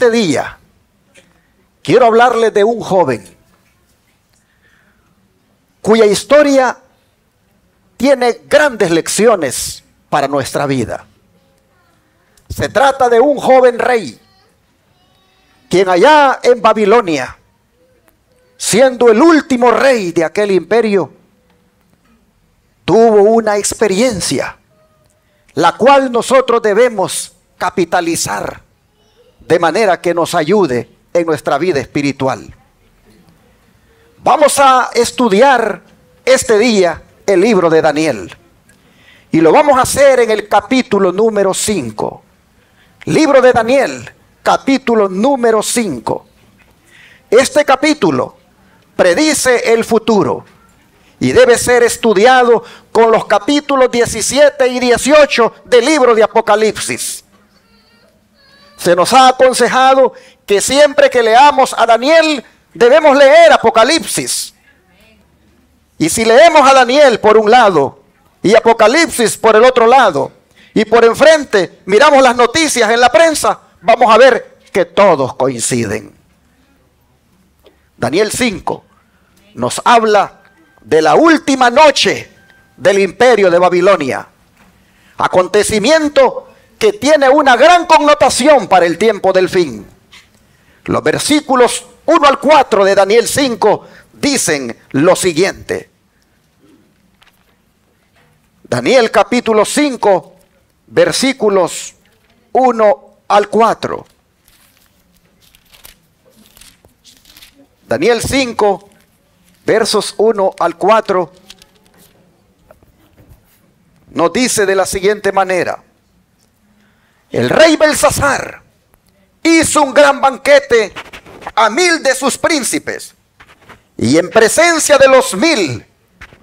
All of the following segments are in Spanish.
este día quiero hablarles de un joven cuya historia tiene grandes lecciones para nuestra vida. Se trata de un joven rey, quien allá en Babilonia, siendo el último rey de aquel imperio, tuvo una experiencia, la cual nosotros debemos capitalizar de manera que nos ayude en nuestra vida espiritual. Vamos a estudiar este día el libro de Daniel. Y lo vamos a hacer en el capítulo número 5. Libro de Daniel, capítulo número 5. Este capítulo predice el futuro y debe ser estudiado con los capítulos 17 y 18 del libro de Apocalipsis. Se nos ha aconsejado que siempre que leamos a Daniel debemos leer Apocalipsis. Y si leemos a Daniel por un lado y Apocalipsis por el otro lado, y por enfrente miramos las noticias en la prensa, vamos a ver que todos coinciden. Daniel 5 nos habla de la última noche del imperio de Babilonia. Acontecimiento que tiene una gran connotación para el tiempo del fin. Los versículos 1 al 4 de Daniel 5 dicen lo siguiente. Daniel capítulo 5, versículos 1 al 4. Daniel 5, versos 1 al 4, nos dice de la siguiente manera. El rey Belsasar hizo un gran banquete a mil de sus príncipes y en presencia de los mil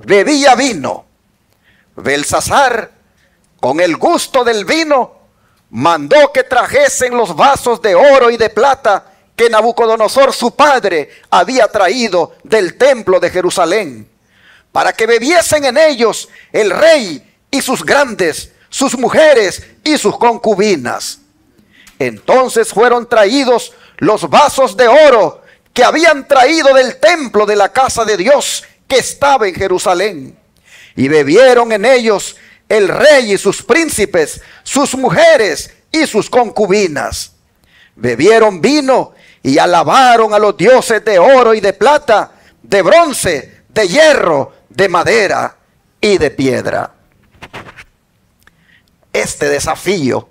bebía vino. Belsasar, con el gusto del vino, mandó que trajesen los vasos de oro y de plata que Nabucodonosor su padre había traído del templo de Jerusalén, para que bebiesen en ellos el rey y sus grandes, sus mujeres y sus concubinas. Entonces fueron traídos los vasos de oro que habían traído del templo de la casa de Dios que estaba en Jerusalén. Y bebieron en ellos el rey y sus príncipes, sus mujeres y sus concubinas. Bebieron vino y alabaron a los dioses de oro y de plata, de bronce, de hierro, de madera y de piedra. Este desafío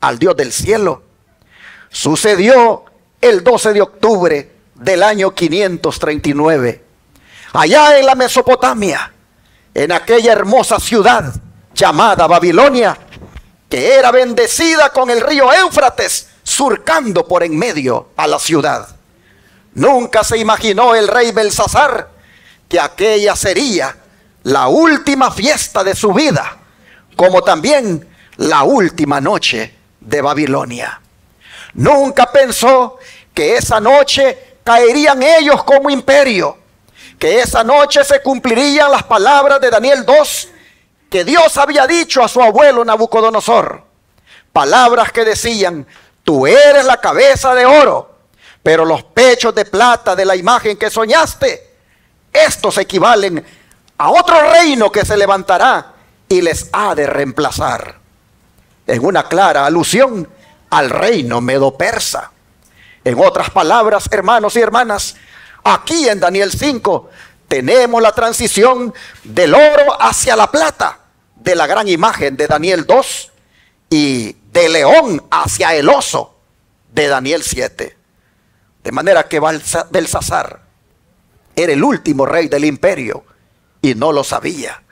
al Dios del cielo sucedió el 12 de octubre del año 539, allá en la Mesopotamia, en aquella hermosa ciudad llamada Babilonia, que era bendecida con el río Éufrates surcando por en medio a la ciudad. Nunca se imaginó el rey Belsasar que aquella sería la última fiesta de su vida, como también la última noche de Babilonia. Nunca pensó que esa noche caerían ellos como imperio, que esa noche se cumplirían las palabras de Daniel 2 que Dios había dicho a su abuelo Nabucodonosor. Palabras que decían, tú eres la cabeza de oro, pero los pechos de plata de la imagen que soñaste, estos equivalen a otro reino que se levantará y les ha de reemplazar. En una clara alusión al reino medo-persa. En otras palabras, hermanos y hermanas, aquí en Daniel 5 tenemos la transición del oro hacia la plata, de la gran imagen de Daniel 2 y de león hacia el oso de Daniel 7. De manera que Belsasar era el último rey del imperio y no lo sabía.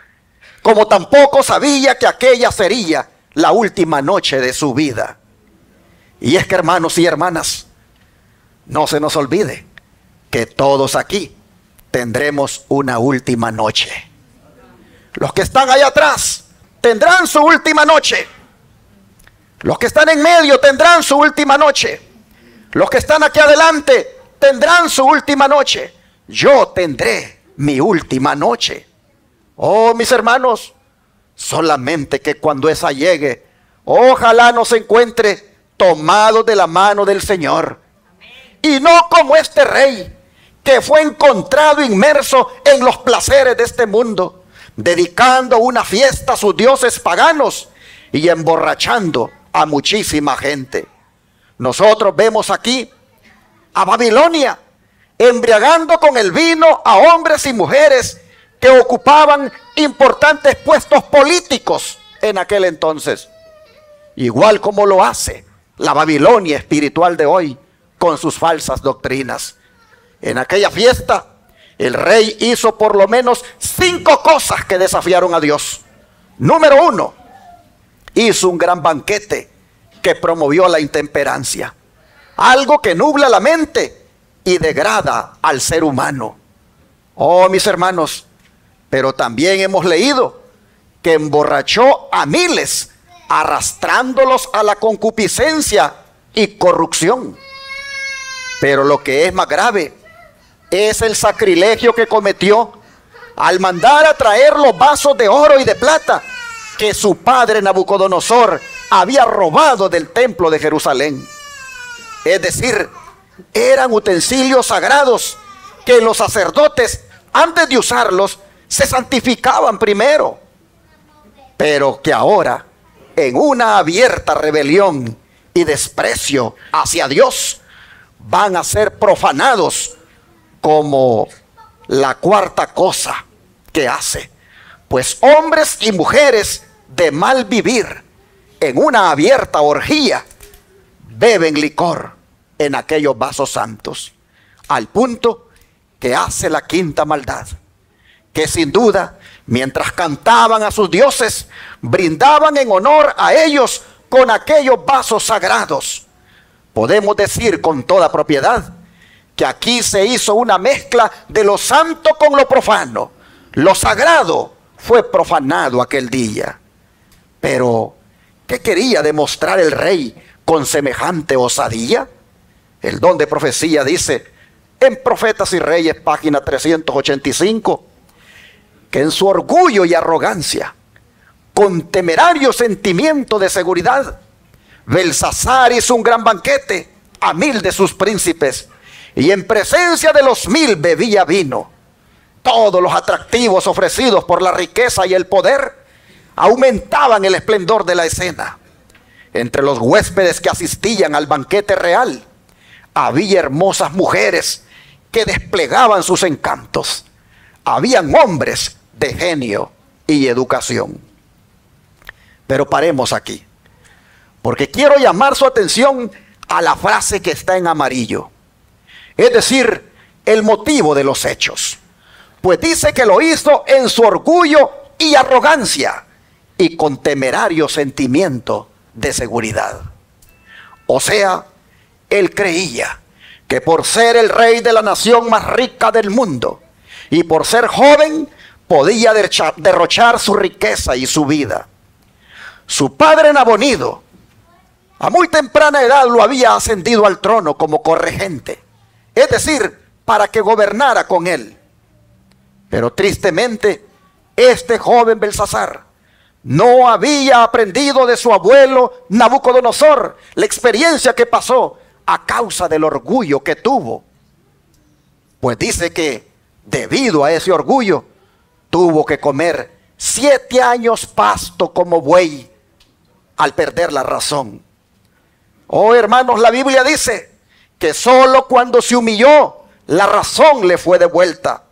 Como tampoco sabía que aquella sería la última noche de su vida. Y es que hermanos y hermanas, no se nos olvide que todos aquí tendremos una última noche. Los que están allá atrás tendrán su última noche. Los que están en medio tendrán su última noche. Los que están aquí adelante tendrán su última noche. Yo tendré mi última noche. Oh, mis hermanos, solamente que cuando esa llegue, ojalá nos encuentre tomados de la mano del Señor. Y no como este rey que fue encontrado inmerso en los placeres de este mundo, dedicando una fiesta a sus dioses paganos y emborrachando a muchísima gente. Nosotros vemos aquí a Babilonia embriagando con el vino a hombres y mujeres que ocupaban importantes puestos políticos en aquel entonces. Igual como lo hace la Babilonia espiritual de hoy con sus falsas doctrinas. En aquella fiesta, el rey hizo por lo menos cinco cosas que desafiaron a Dios. Número uno, hizo un gran banquete que promovió la intemperancia. Algo que nubla la mente y degrada al ser humano. Oh, mis hermanos, pero también hemos leído que emborrachó a miles, arrastrándolos a la concupiscencia y corrupción. Pero lo que es más grave es el sacrilegio que cometió al mandar a traer los vasos de oro y de plata que su padre Nabucodonosor había robado del templo de Jerusalén. Es decir, eran utensilios sagrados que los sacerdotes, antes de usarlos, se santificaban primero. Pero que ahora, en una abierta rebelión y desprecio hacia Dios, van a ser profanados como la cuarta cosa que hace. Pues hombres y mujeres de mal vivir en una abierta orgía beben licor en aquellos vasos santos, al punto que hace la quinta maldad, que sin duda, mientras cantaban a sus dioses, brindaban en honor a ellos con aquellos vasos sagrados. Podemos decir con toda propiedad que aquí se hizo una mezcla de lo santo con lo profano. Lo sagrado fue profanado aquel día. Pero, ¿qué quería demostrar el rey con semejante osadía? El don de profecía dice en Profetas y Reyes, página 385, que en su orgullo y arrogancia, con temerario sentimiento de seguridad, Belsasar hizo un gran banquete a mil de sus príncipes y en presencia de los mil bebía vino. Todos los atractivos ofrecidos por la riqueza y el poder aumentaban el esplendor de la escena. Entre los huéspedes que asistían al banquete real, había hermosas mujeres que desplegaban sus encantos. Habían hombres de genio y educación. Pero paremos aquí, porque quiero llamar su atención a la frase que está en amarillo. Es decir, el motivo de los hechos. Pues dice que lo hizo en su orgullo y arrogancia y con temerario sentimiento de seguridad. O sea, él creía que por ser el rey de la nación más rica del mundo y por ser joven podía derrochar su riqueza y su vida. Su padre Nabonido a muy temprana edad lo había ascendido al trono como corregente, es decir, para que gobernara con él. Pero tristemente, este joven Belsasar no había aprendido de su abuelo Nabucodonosor la experiencia que pasó a causa del orgullo que tuvo. Pues dice que debido a ese orgullo tuvo que comer siete años pasto como buey al perder la razón. Oh hermanos, la Biblia dice que solo cuando se humilló la razón le fue devuelta.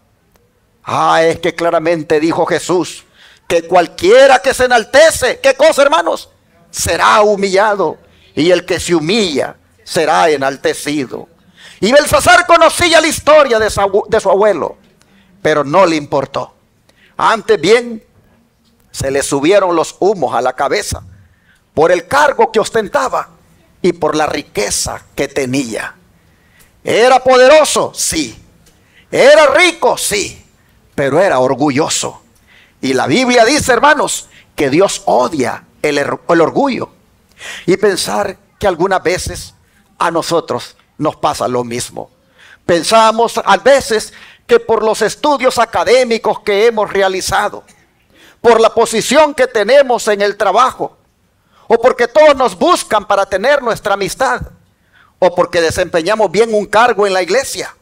Ah, es que claramente dijo Jesús que cualquiera que se enaltece, ¿qué cosa hermanos? Será humillado. Y el que se humilla será enaltecido. Y Belsasar conocía la historia de su, de su abuelo, pero no le importó. Antes bien, se le subieron los humos a la cabeza por el cargo que ostentaba y por la riqueza que tenía. Era poderoso, sí. Era rico, sí. Pero era orgulloso. Y la Biblia dice, hermanos, que Dios odia el, el orgullo. Y pensar que algunas veces a nosotros nos pasa lo mismo. Pensamos a veces que por los estudios académicos que hemos realizado, por la posición que tenemos en el trabajo, o porque todos nos buscan para tener nuestra amistad, o porque desempeñamos bien un cargo en la iglesia,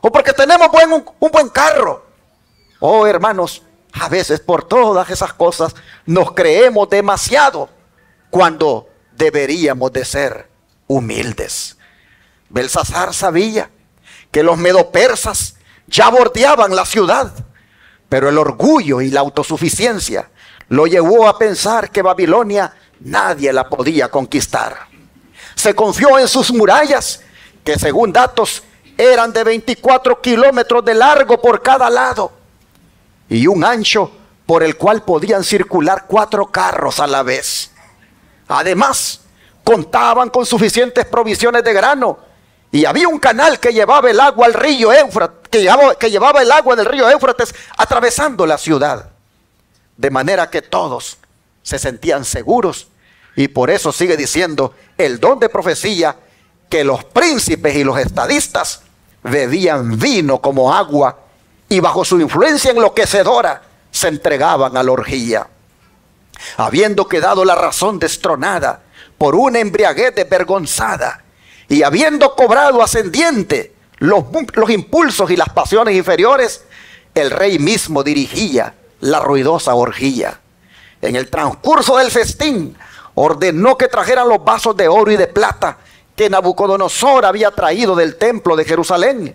o porque tenemos buen, un, buen carro. Oh hermanos, a veces por todas esas cosas nos creemos demasiado cuando deberíamos de ser humildes. Belsasar sabía que los medopersas ya bordeaban la ciudad, pero el orgullo y la autosuficiencia lo llevó a pensar que Babilonia nadie la podía conquistar. Se confió en sus murallas, que según datos eran de 24 kilómetros de largo por cada lado y un ancho por el cual podían circular cuatro carros a la vez. Además, contaban con suficientes provisiones de grano y había un canal que llevaba el agua al río Éufrates, que llevaba, el agua del río Éufrates atravesando la ciudad. De manera que todos se sentían seguros y por eso sigue diciendo el don de profecía que los príncipes y los estadistas bebían vino como agua y bajo su influencia enloquecedora se entregaban a la orgía. Habiendo quedado la razón destronada por una embriaguez desvergonzada y habiendo cobrado ascendiente los, los impulsos y las pasiones inferiores, el rey mismo dirigía la ruidosa orgía. En el transcurso del festín, ordenó que trajeran los vasos de oro y de plata que Nabucodonosor había traído del templo de Jerusalén,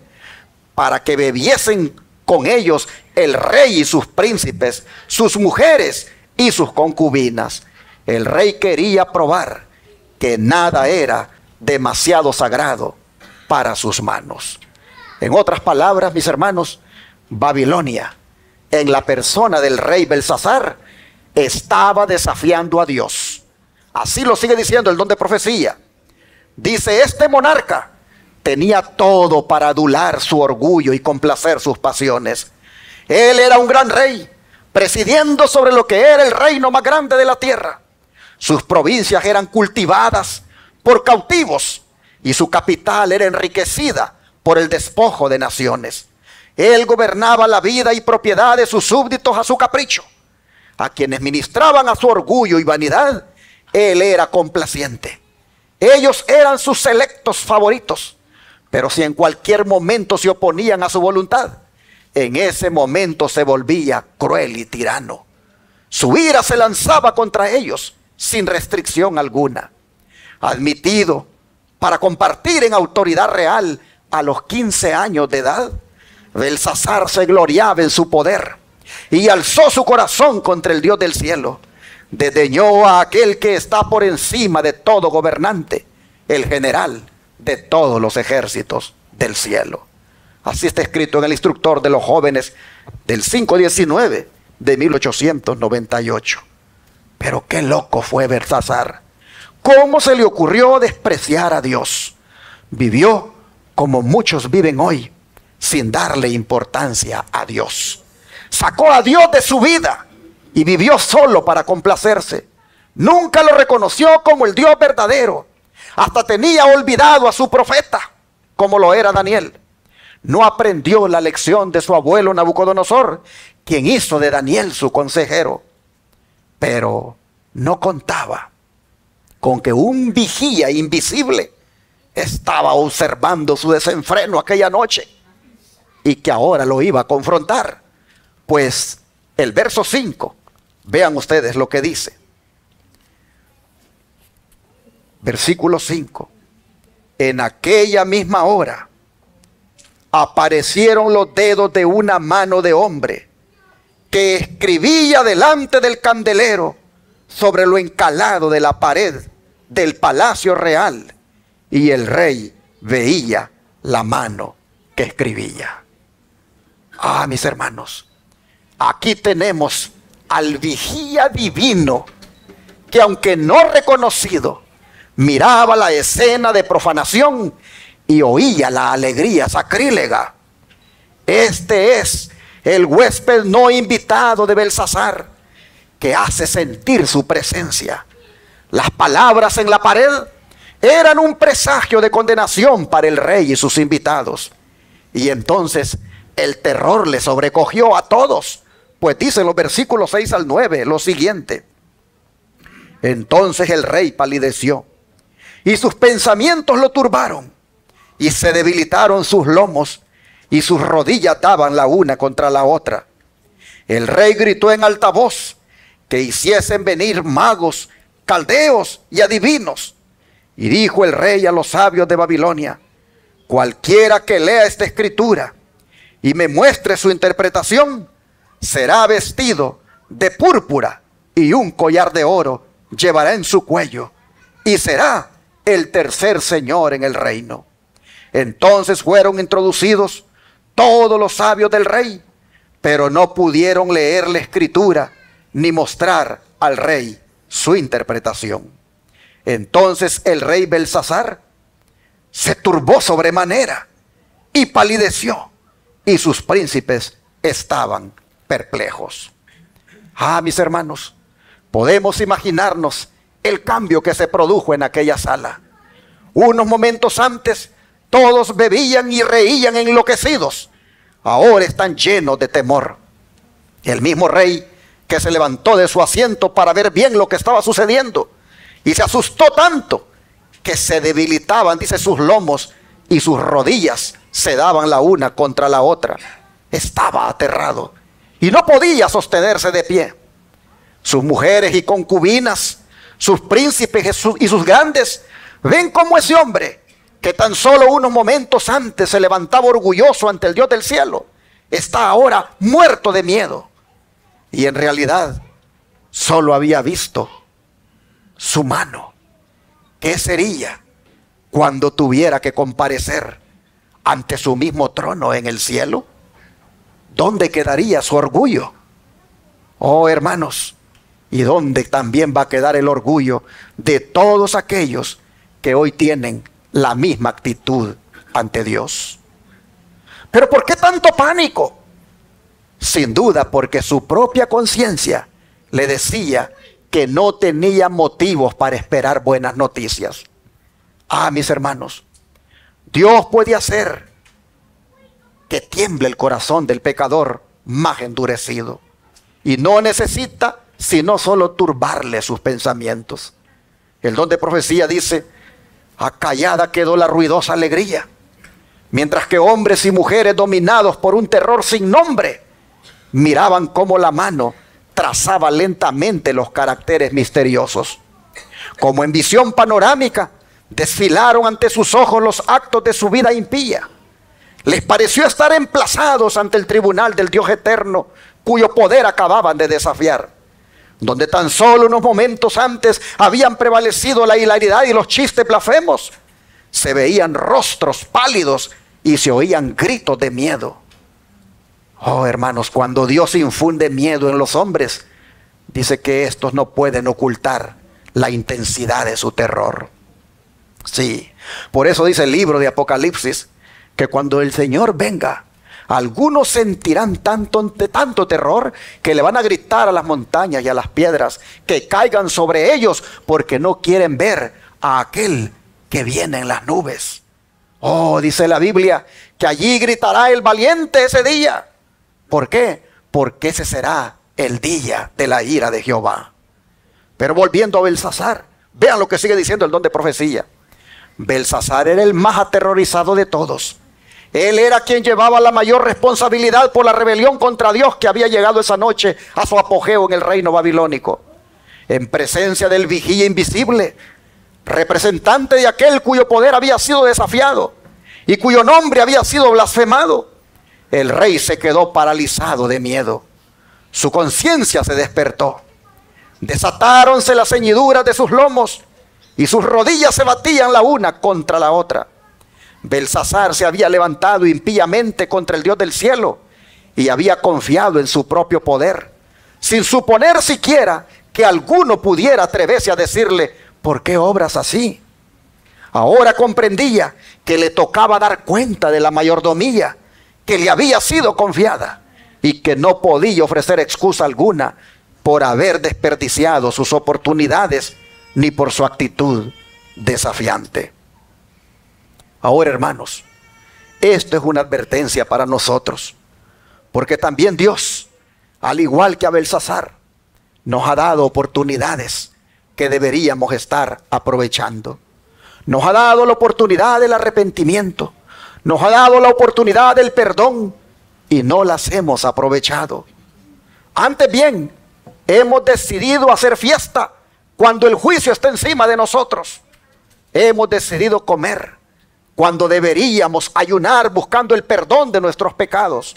para que bebiesen con ellos el rey y sus príncipes, sus mujeres y sus concubinas. El rey quería probar que nada era demasiado sagrado para sus manos. En otras palabras, mis hermanos, Babilonia, en la persona del rey Belsasar, estaba desafiando a Dios. Así lo sigue diciendo el don de profecía. Dice, este monarca tenía todo para adular su orgullo y complacer sus pasiones. Él era un gran rey, presidiendo sobre lo que era el reino más grande de la tierra. Sus provincias eran cultivadas por cautivos y su capital era enriquecida por el despojo de naciones. Él gobernaba la vida y propiedad de sus súbditos a su capricho. A quienes ministraban a su orgullo y vanidad, él era complaciente. Ellos eran sus selectos favoritos. Pero si en cualquier momento se oponían a su voluntad, en ese momento se volvía cruel y tirano. Su ira se lanzaba contra ellos sin restricción alguna. Admitido para compartir en autoridad real a los 15 años de edad, Belsasar se gloriaba en su poder y alzó su corazón contra el Dios del cielo. Desdeñó a aquel que está por encima de todo gobernante, el general de todos los ejércitos del cielo. Así está escrito en el instructor de los jóvenes del 519 de 1898. Pero qué loco fue Belsasar. ¿Cómo se le ocurrió despreciar a Dios? Vivió como muchos viven hoy, sin darle importancia a Dios. Sacó a Dios de su vida y vivió solo para complacerse. Nunca lo reconoció como el Dios verdadero hasta tenía olvidado a su profeta, como lo era Daniel. No aprendió la lección de su abuelo Nabucodonosor, quien hizo de Daniel su consejero. Pero no contaba con que un vigía invisible estaba observando su desenfreno aquella noche y que ahora lo iba a confrontar. Pues el verso 5, vean ustedes lo que dice. Versículo 5. En aquella misma hora aparecieron los dedos de una mano de hombre que escribía delante del candelero sobre lo encalado de la pared del palacio real y el rey veía la mano que escribía. Ah, mis hermanos, aquí tenemos al vigía divino que aunque no reconocido, miraba la escena de profanación y oía la alegría sacrílega. Este es el huésped no invitado de Belsasar que hace sentir su presencia. Las palabras en la pared eran un presagio de condenación para el rey y sus invitados. Y entonces el terror le sobrecogió a todos, pues dicen los versículos 6 al 9 lo siguiente. Entonces el rey palideció y sus pensamientos lo turbaron y se debilitaron sus lomos y sus rodillas daban la una contra la otra. El rey gritó en alta voz que hiciesen venir magos, y adivinos. Y dijo el rey a los sabios de Babilonia, cualquiera que lea esta escritura y me muestre su interpretación, será vestido de púrpura y un collar de oro llevará en su cuello y será el tercer señor en el reino. Entonces fueron introducidos todos los sabios del rey, pero no pudieron leer la escritura ni mostrar al rey su interpretación. Entonces el rey Belsasar se turbó sobremanera y palideció, y sus príncipes estaban perplejos. Ah, mis hermanos, podemos imaginarnos el cambio que se produjo en aquella sala. Unos momentos antes todos bebían y reían enloquecidos. Ahora están llenos de temor. El mismo rey que se levantó de su asiento para ver bien lo que estaba sucediendo y se asustó tanto que se debilitaban, dice, sus lomos y sus rodillas se daban la una contra la otra. Estaba aterrado y no podía sostenerse de pie. Sus mujeres y concubinas, sus príncipes y sus grandes, ven como ese hombre, que tan solo unos momentos antes se levantaba orgulloso ante el Dios del cielo, está ahora muerto de miedo. Y en realidad solo había visto su mano. ¿Qué sería cuando tuviera que comparecer ante su mismo trono en el cielo? ¿Dónde quedaría su orgullo? Oh hermanos, ¿y dónde también va a quedar el orgullo de todos aquellos que hoy tienen la misma actitud ante Dios? Pero ¿por qué tanto pánico? Sin duda porque su propia conciencia le decía que no tenía motivos para esperar buenas noticias. Ah, mis hermanos, Dios puede hacer que tiemble el corazón del pecador más endurecido. Y no necesita sino solo turbarle sus pensamientos. El don de profecía dice, acallada quedó la ruidosa alegría, mientras que hombres y mujeres dominados por un terror sin nombre miraban cómo la mano trazaba lentamente los caracteres misteriosos. Como en visión panorámica, desfilaron ante sus ojos los actos de su vida impía les pareció estar emplazados ante el tribunal del Dios eterno, cuyo poder acababan de desafiar, donde tan solo unos momentos antes habían prevalecido la hilaridad y los chistes blasfemos. Se veían rostros pálidos y se oían gritos de miedo. Oh hermanos, cuando Dios infunde miedo en los hombres, dice que estos no pueden ocultar la intensidad de su terror. Sí, por eso dice el libro de Apocalipsis, que cuando el Señor venga, algunos sentirán tanto, tanto terror que le van a gritar a las montañas y a las piedras que caigan sobre ellos porque no quieren ver a aquel que viene en las nubes. Oh, dice la Biblia, que allí gritará el valiente ese día. ¿Por qué? Porque ese será el día de la ira de Jehová. Pero volviendo a Belsasar, vean lo que sigue diciendo el don de profecía. Belsasar era el más aterrorizado de todos él era quien llevaba la mayor responsabilidad por la rebelión contra Dios que había llegado esa noche a su apogeo en el reino babilónico. En presencia del vigía invisible, representante de aquel cuyo poder había sido desafiado y cuyo nombre había sido blasfemado, el rey se quedó paralizado de miedo. Su conciencia se despertó. Desatáronse las ceñiduras de sus lomos y sus rodillas se batían la una contra la otra. Belsasar se había levantado impíamente contra el Dios del cielo y había confiado en su propio poder, sin suponer siquiera que alguno pudiera atreverse a decirle, ¿por qué obras así? Ahora comprendía que le tocaba dar cuenta de la mayordomía que le había sido confiada y que no podía ofrecer excusa alguna por haber desperdiciado sus oportunidades ni por su actitud desafiante. Ahora, hermanos, esto es una advertencia para nosotros, porque también Dios, al igual que a Belsasar, nos ha dado oportunidades que deberíamos estar aprovechando. Nos ha dado la oportunidad del arrepentimiento, nos ha dado la oportunidad del perdón y no las hemos aprovechado. Antes bien, hemos decidido hacer fiesta cuando el juicio está encima de nosotros. Hemos decidido comer cuando deberíamos ayunar buscando el perdón de nuestros pecados.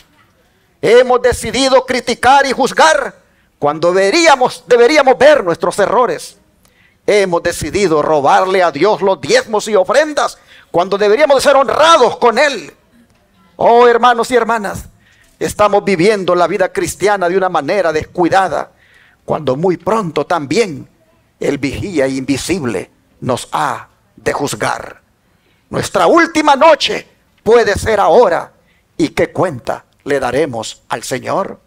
Hemos decidido criticar y juzgar cuando deberíamos, deberíamos ver nuestros errores. Hemos decidido robarle a Dios los diezmos y ofrendas cuando deberíamos de ser honrados con Él. Oh hermanos y hermanas, estamos viviendo la vida cristiana de una manera descuidada, cuando muy pronto también el vigía invisible nos ha de juzgar. Nuestra última noche puede ser ahora. ¿Y qué cuenta le daremos al Señor?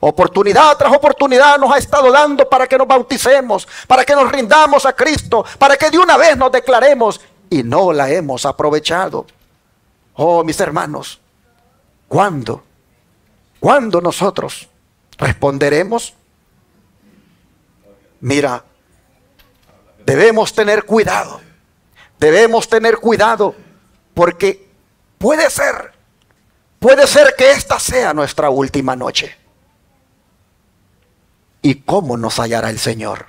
Oportunidad tras oportunidad nos ha estado dando para que nos bauticemos, para que nos rindamos a Cristo, para que de una vez nos declaremos y no la hemos aprovechado. Oh, mis hermanos, ¿cuándo? ¿Cuándo nosotros responderemos? Mira, debemos tener cuidado, debemos tener cuidado porque puede ser, puede ser que esta sea nuestra última noche. ¿Y cómo nos hallará el Señor?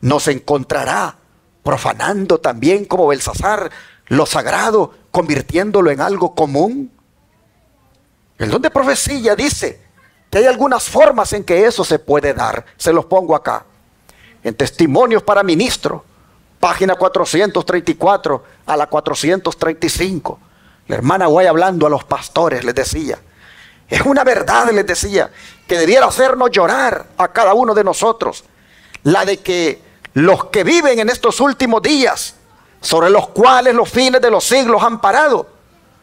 Nos encontrará profanando también como Belsasar lo sagrado, convirtiéndolo en algo común. El don de profecía dice que hay algunas formas en que eso se puede dar. Se los pongo acá. En Testimonios para Ministro, página 434 a la 435. La hermana Guay hablando a los pastores les decía, es una verdad, les decía, que debiera hacernos llorar a cada uno de nosotros. La de que los que viven en estos últimos días, sobre los cuales los fines de los siglos han parado,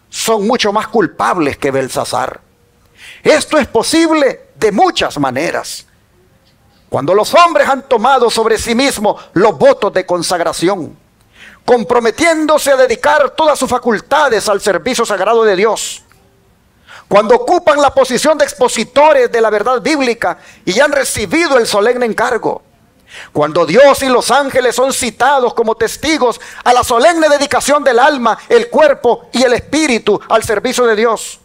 son mucho más culpables que Belsasar. Esto es posible de muchas maneras. Cuando los hombres han tomado sobre sí mismos los votos de consagración, comprometiéndose a dedicar todas sus facultades al servicio sagrado de Dios, cuando ocupan la posición de expositores de la verdad bíblica y han recibido el solemne encargo. Cuando Dios y los ángeles son citados como testigos a la solemne dedicación del alma, el cuerpo y el espíritu al servicio de Dios.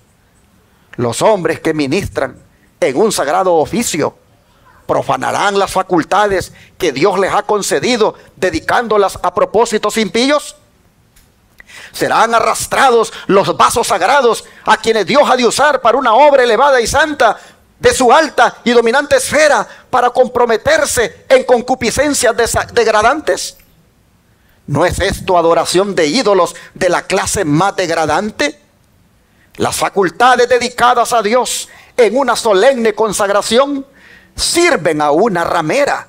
Los hombres que ministran en un sagrado oficio profanarán las facultades que Dios les ha concedido dedicándolas a propósitos impíos. Serán arrastrados los vasos sagrados a quienes Dios ha de usar para una obra elevada y santa de su alta y dominante esfera para comprometerse en concupiscencias degradantes. ¿No es esto adoración de ídolos de la clase más degradante? Las facultades dedicadas a Dios en una solemne consagración sirven a una ramera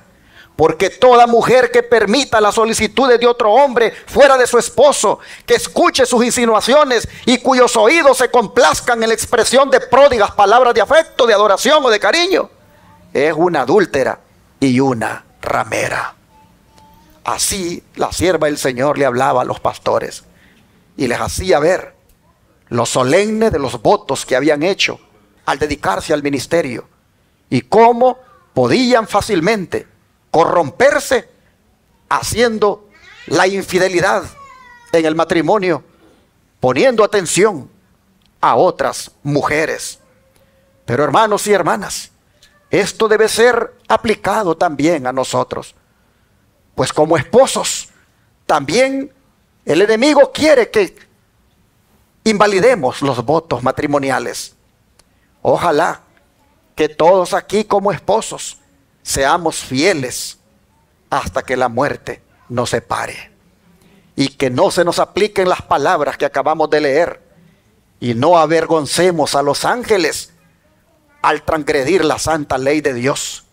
porque toda mujer que permita las solicitudes de otro hombre fuera de su esposo, que escuche sus insinuaciones y cuyos oídos se complazcan en la expresión de pródigas palabras de afecto, de adoración o de cariño, es una adúltera y una ramera. Así la sierva del Señor le hablaba a los pastores y les hacía ver lo solemne de los votos que habían hecho al dedicarse al ministerio y cómo podían fácilmente corromperse haciendo la infidelidad en el matrimonio, poniendo atención a otras mujeres. Pero hermanos y hermanas, esto debe ser aplicado también a nosotros. Pues como esposos, también el enemigo quiere que invalidemos los votos matrimoniales. Ojalá que todos aquí como esposos seamos fieles hasta que la muerte nos separe. Y que no se nos apliquen las palabras que acabamos de leer. Y no avergoncemos a los ángeles al transgredir la santa ley de Dios.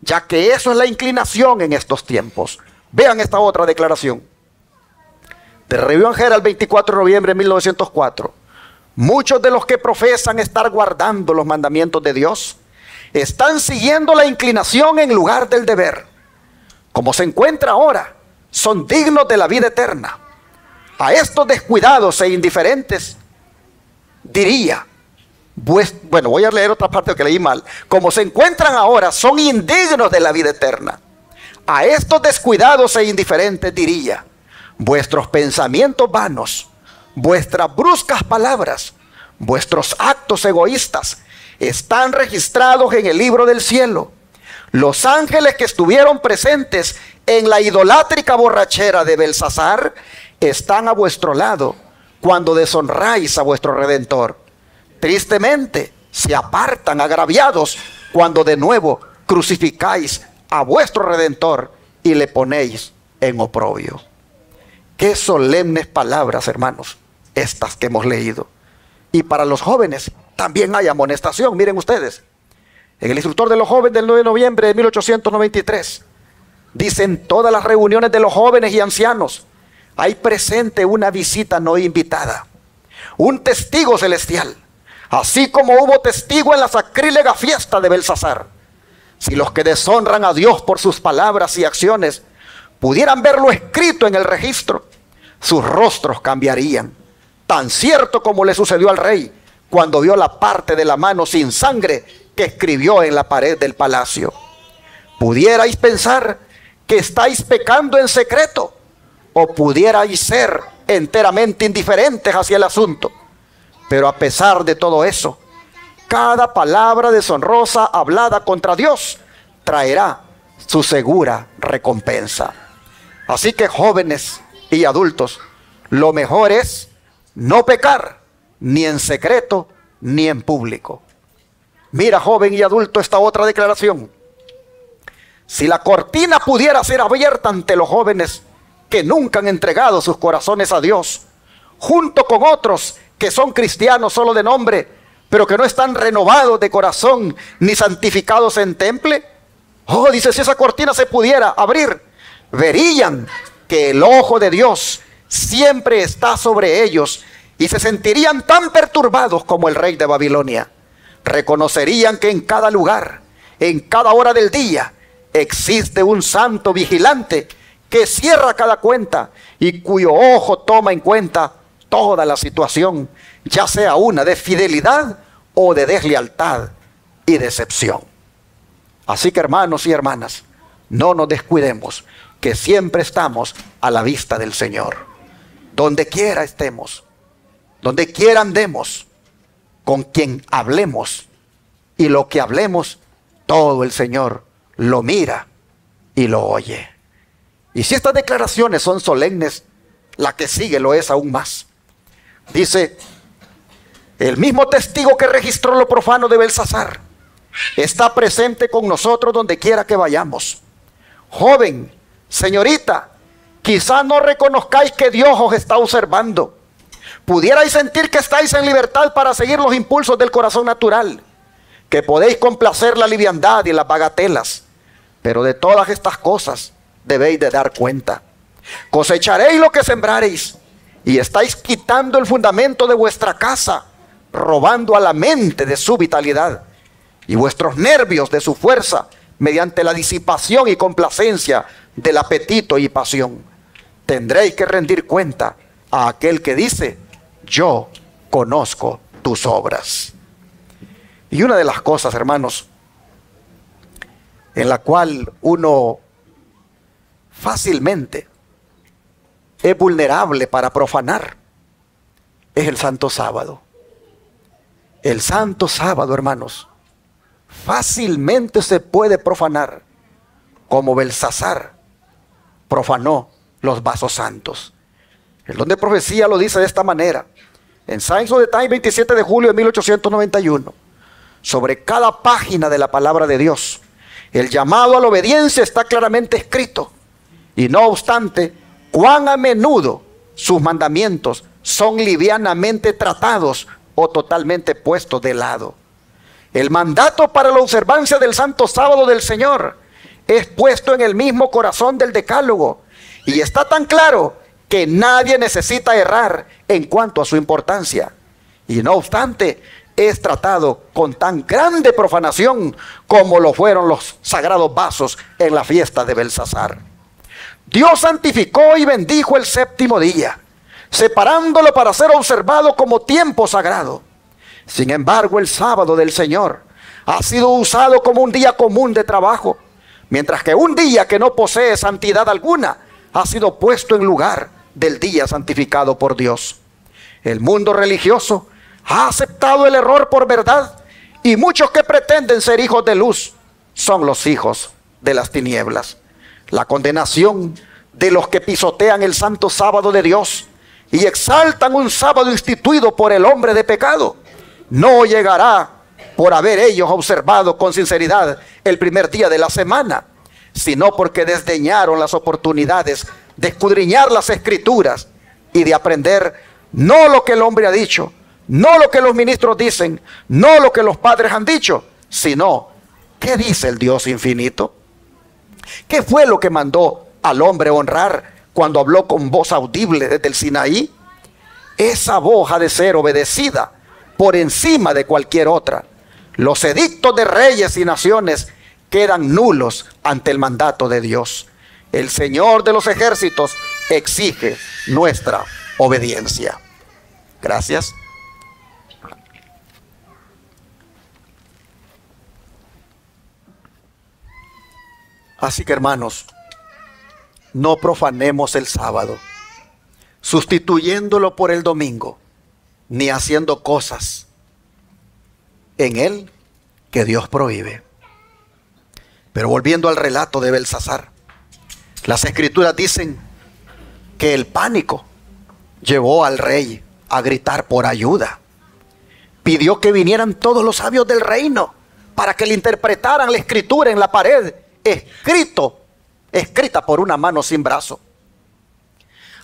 Ya que eso es la inclinación en estos tiempos. Vean esta otra declaración. De Review el 24 de noviembre de 1904. Muchos de los que profesan estar guardando los mandamientos de Dios están siguiendo la inclinación en lugar del deber. Como se encuentra ahora, son dignos de la vida eterna. A estos descuidados e indiferentes diría, bueno, voy a leer otra parte que leí mal, como se encuentran ahora, son indignos de la vida eterna. A estos descuidados e indiferentes diría, vuestros pensamientos vanos, vuestras bruscas palabras, vuestros actos egoístas están registrados en el libro del cielo. Los ángeles que estuvieron presentes en la idolátrica borrachera de Belsasar están a vuestro lado cuando deshonráis a vuestro redentor. Tristemente se apartan agraviados cuando de nuevo crucificáis a vuestro redentor y le ponéis en oprobio. Qué solemnes palabras, hermanos, estas que hemos leído. Y para los jóvenes también hay amonestación, miren ustedes. En el instructor de los jóvenes del 9 de noviembre de 1893, dicen todas las reuniones de los jóvenes y ancianos, hay presente una visita no invitada, un testigo celestial, así como hubo testigo en la sacrílega fiesta de Belsasar. Si los que deshonran a Dios por sus palabras y acciones pudieran verlo escrito en el registro, sus rostros cambiarían, tan cierto como le sucedió al rey cuando vio la parte de la mano sin sangre que escribió en la pared del palacio. Pudierais pensar que estáis pecando en secreto o pudierais ser enteramente indiferentes hacia el asunto. Pero a pesar de todo eso, cada palabra deshonrosa hablada contra Dios traerá su segura recompensa. Así que jóvenes y adultos, lo mejor es no pecar ni en secreto ni en público. Mira, joven y adulto, esta otra declaración. Si la cortina pudiera ser abierta ante los jóvenes que nunca han entregado sus corazones a Dios, junto con otros que son cristianos solo de nombre, pero que no están renovados de corazón ni santificados en temple, oh, dice, si esa cortina se pudiera abrir, verían que el ojo de Dios siempre está sobre ellos y se sentirían tan perturbados como el rey de Babilonia. Reconocerían que en cada lugar, en cada hora del día, existe un santo vigilante que cierra cada cuenta y cuyo ojo toma en cuenta toda la situación, ya sea una de fidelidad o de deslealtad y decepción. Así que hermanos y hermanas, no nos descuidemos, que siempre estamos a la vista del Señor. Donde quiera estemos, donde quiera andemos, con quien hablemos y lo que hablemos, todo el Señor lo mira y lo oye. Y si estas declaraciones son solemnes, la que sigue lo es aún más. Dice, el mismo testigo que registró lo profano de Belsasar está presente con nosotros donde quiera que vayamos. Joven, señorita, quizá no reconozcáis que Dios os está observando. Pudierais sentir que estáis en libertad para seguir los impulsos del corazón natural, que podéis complacer la liviandad y las bagatelas. Pero de todas estas cosas debéis de dar cuenta. Cosecharéis lo que sembraréis y estáis quitando el fundamento de vuestra casa, robando a la mente de su vitalidad y vuestros nervios de su fuerza mediante la disipación y complacencia del apetito y pasión. Tendréis que rendir cuenta a aquel que dice, yo conozco tus obras. Y una de las cosas, hermanos, en la cual uno fácilmente es vulnerable para profanar es el Santo Sábado. El Santo Sábado, hermanos, fácilmente se puede profanar como Belsasar profanó los vasos santos. El don de profecía lo dice de esta manera. En Science of the Time, 27 de julio de 1891, sobre cada página de la palabra de Dios, el llamado a la obediencia está claramente escrito. Y no obstante, cuán a menudo sus mandamientos son livianamente tratados o totalmente puestos de lado. El mandato para la observancia del santo sábado del Señor es puesto en el mismo corazón del decálogo y está tan claro que nadie necesita errar en cuanto a su importancia. Y no obstante, es tratado con tan grande profanación como lo fueron los sagrados vasos en la fiesta de Belsasar. Dios santificó y bendijo el séptimo día, separándolo para ser observado como tiempo sagrado. Sin embargo, el sábado del Señor ha sido usado como un día común de trabajo Mientras que un día que no posee santidad alguna ha sido puesto en lugar del día santificado por Dios. El mundo religioso ha aceptado el error por verdad y muchos que pretenden ser hijos de luz son los hijos de las tinieblas. La condenación de los que pisotean el santo sábado de Dios y exaltan un sábado instituido por el hombre de pecado no llegará por haber ellos observado con sinceridad el primer día de la semana, sino porque desdeñaron las oportunidades de escudriñar las escrituras y de aprender no lo que el hombre ha dicho, no lo que los ministros dicen, no lo que los padres han dicho, sino qué dice el Dios infinito. ¿Qué fue lo que mandó al hombre honrar cuando habló con voz audible desde el Sinaí? Esa voz ha de ser obedecida por encima de cualquier otra. Los edictos de reyes y naciones quedan nulos ante el mandato de Dios. El Señor de los ejércitos exige nuestra obediencia. Gracias. Así que hermanos, no profanemos el sábado, sustituyéndolo por el domingo, ni haciendo cosas en él que Dios prohíbe. Pero volviendo al relato de Belsasar, las escrituras dicen que el pánico llevó al rey a gritar por ayuda. Pidió que vinieran todos los sabios del reino para que le interpretaran la escritura en la pared, escrito, escrita por una mano sin brazo.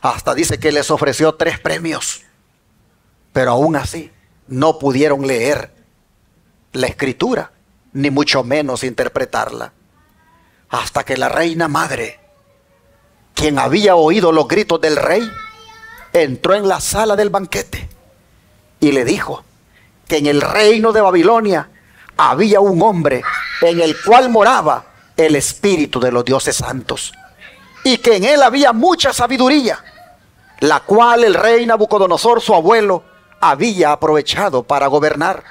Hasta dice que les ofreció tres premios, pero aún así no pudieron leer la escritura, ni mucho menos interpretarla. Hasta que la reina madre, quien había oído los gritos del rey, entró en la sala del banquete y le dijo que en el reino de Babilonia había un hombre en el cual moraba el espíritu de los dioses santos y que en él había mucha sabiduría, la cual el rey Nabucodonosor, su abuelo, había aprovechado para gobernar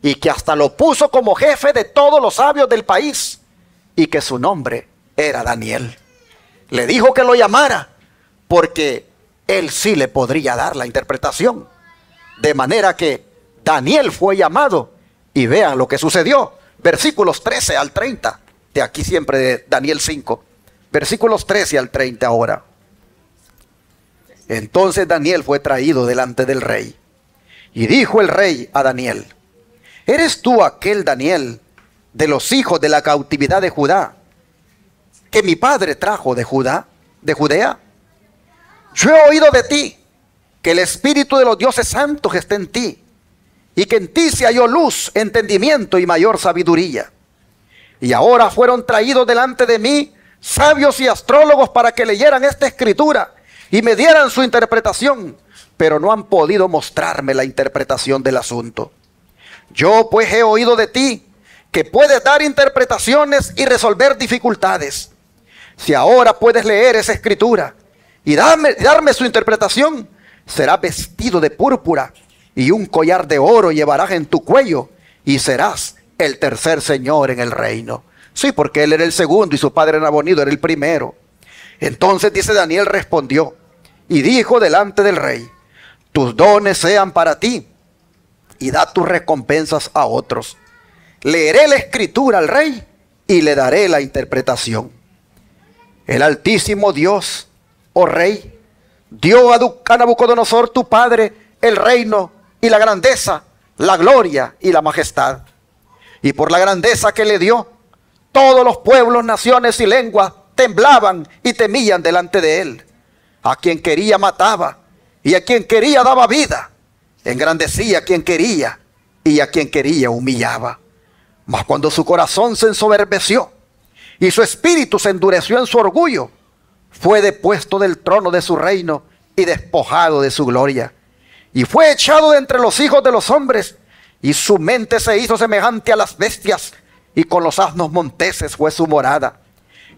y que hasta lo puso como jefe de todos los sabios del país y que su nombre era Daniel. Le dijo que lo llamara porque él sí le podría dar la interpretación. De manera que Daniel fue llamado y vean lo que sucedió. Versículos 13 al 30, de aquí siempre de Daniel 5. Versículos 13 al 30 ahora. Entonces Daniel fue traído delante del rey. Y dijo el rey a Daniel, ¿eres tú aquel Daniel de los hijos de la cautividad de Judá que mi padre trajo de Judá, de Judea? Yo he oído de ti que el Espíritu de los dioses santos está en ti y que en ti se halló luz, entendimiento y mayor sabiduría. Y ahora fueron traídos delante de mí sabios y astrólogos para que leyeran esta escritura y me dieran su interpretación, pero no han podido mostrarme la interpretación del asunto. Yo pues he oído de ti que puedes dar interpretaciones y resolver dificultades. Si ahora puedes leer esa escritura y darme, su interpretación, será vestido de púrpura y un collar de oro llevarás en tu cuello y serás el tercer señor en el reino. Sí, porque él era el segundo y su padre Nabonido era el primero. Entonces dice Daniel respondió y dijo delante del rey, tus dones sean para ti y da tus recompensas a otros. Leeré la escritura al rey y le daré la interpretación. El altísimo Dios oh rey, dio a Nabucodonosor tu padre el reino y la grandeza, la gloria y la majestad. Y por la grandeza que le dio, todos los pueblos, naciones y lenguas temblaban y temían delante de él. A quien quería mataba y a quien quería daba vida. Engrandecía a quien quería y a quien quería humillaba. Mas cuando su corazón se ensoberbeció y su espíritu se endureció en su orgullo, fue depuesto del trono de su reino y despojado de su gloria. Y fue echado de entre los hijos de los hombres, y su mente se hizo semejante a las bestias, y con los asnos monteses fue su morada.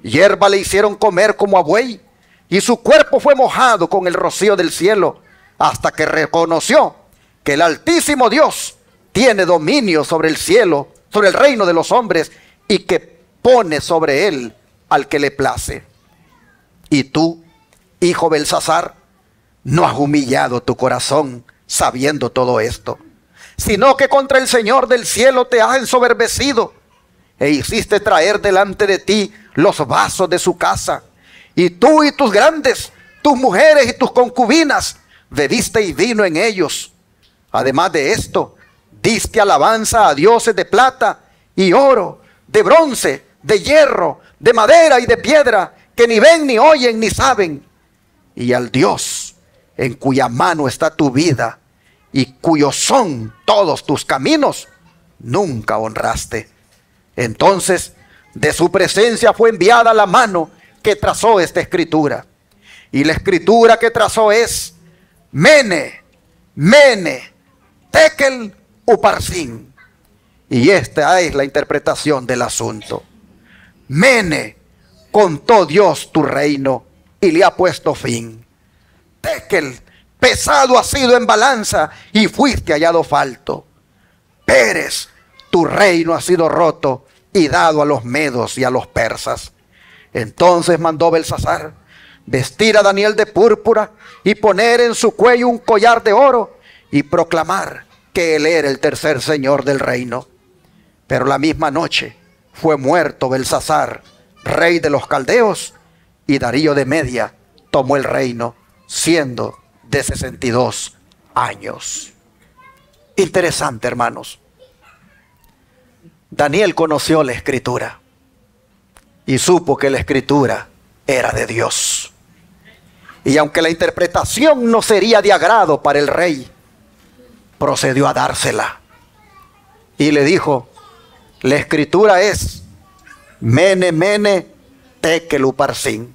Hierba le hicieron comer como a buey, y su cuerpo fue mojado con el rocío del cielo, hasta que reconoció que el Altísimo Dios tiene dominio sobre el cielo, sobre el reino de los hombres, y que pone sobre él al que le place. Y tú, hijo Belsasar, no has humillado tu corazón sabiendo todo esto, sino que contra el Señor del cielo te has ensoberbecido e hiciste traer delante de ti los vasos de su casa. Y tú y tus grandes, tus mujeres y tus concubinas, y vino en ellos. Además de esto, diste alabanza a dioses de plata y oro, de bronce, de hierro, de madera y de piedra, que ni ven, ni oyen, ni saben. Y al Dios en cuya mano está tu vida y cuyos son todos tus caminos, nunca honraste. Entonces, de su presencia fue enviada la mano que trazó esta escritura. Y la escritura que trazó es Mene, Mene, Tekel, Uparsin. Y esta es la interpretación del asunto. Mene, contó Dios tu reino y le ha puesto fin. Tekel, pesado ha sido en balanza y fuiste hallado falto. Pérez, tu reino ha sido roto y dado a los medos y a los persas. Entonces mandó Belsasar vestir a Daniel de púrpura y poner en su cuello un collar de oro y proclamar que él era el tercer señor del reino. Pero la misma noche fue muerto Belsasar, rey de los caldeos, y Darío de Media tomó el reino, siendo de 62 años. Interesante, hermanos. Daniel conoció la escritura y supo que la escritura era de Dios. Y aunque la interpretación no sería de agrado para el rey, procedió a dársela. Y le dijo, la escritura es mene, mene, tekeluparsin.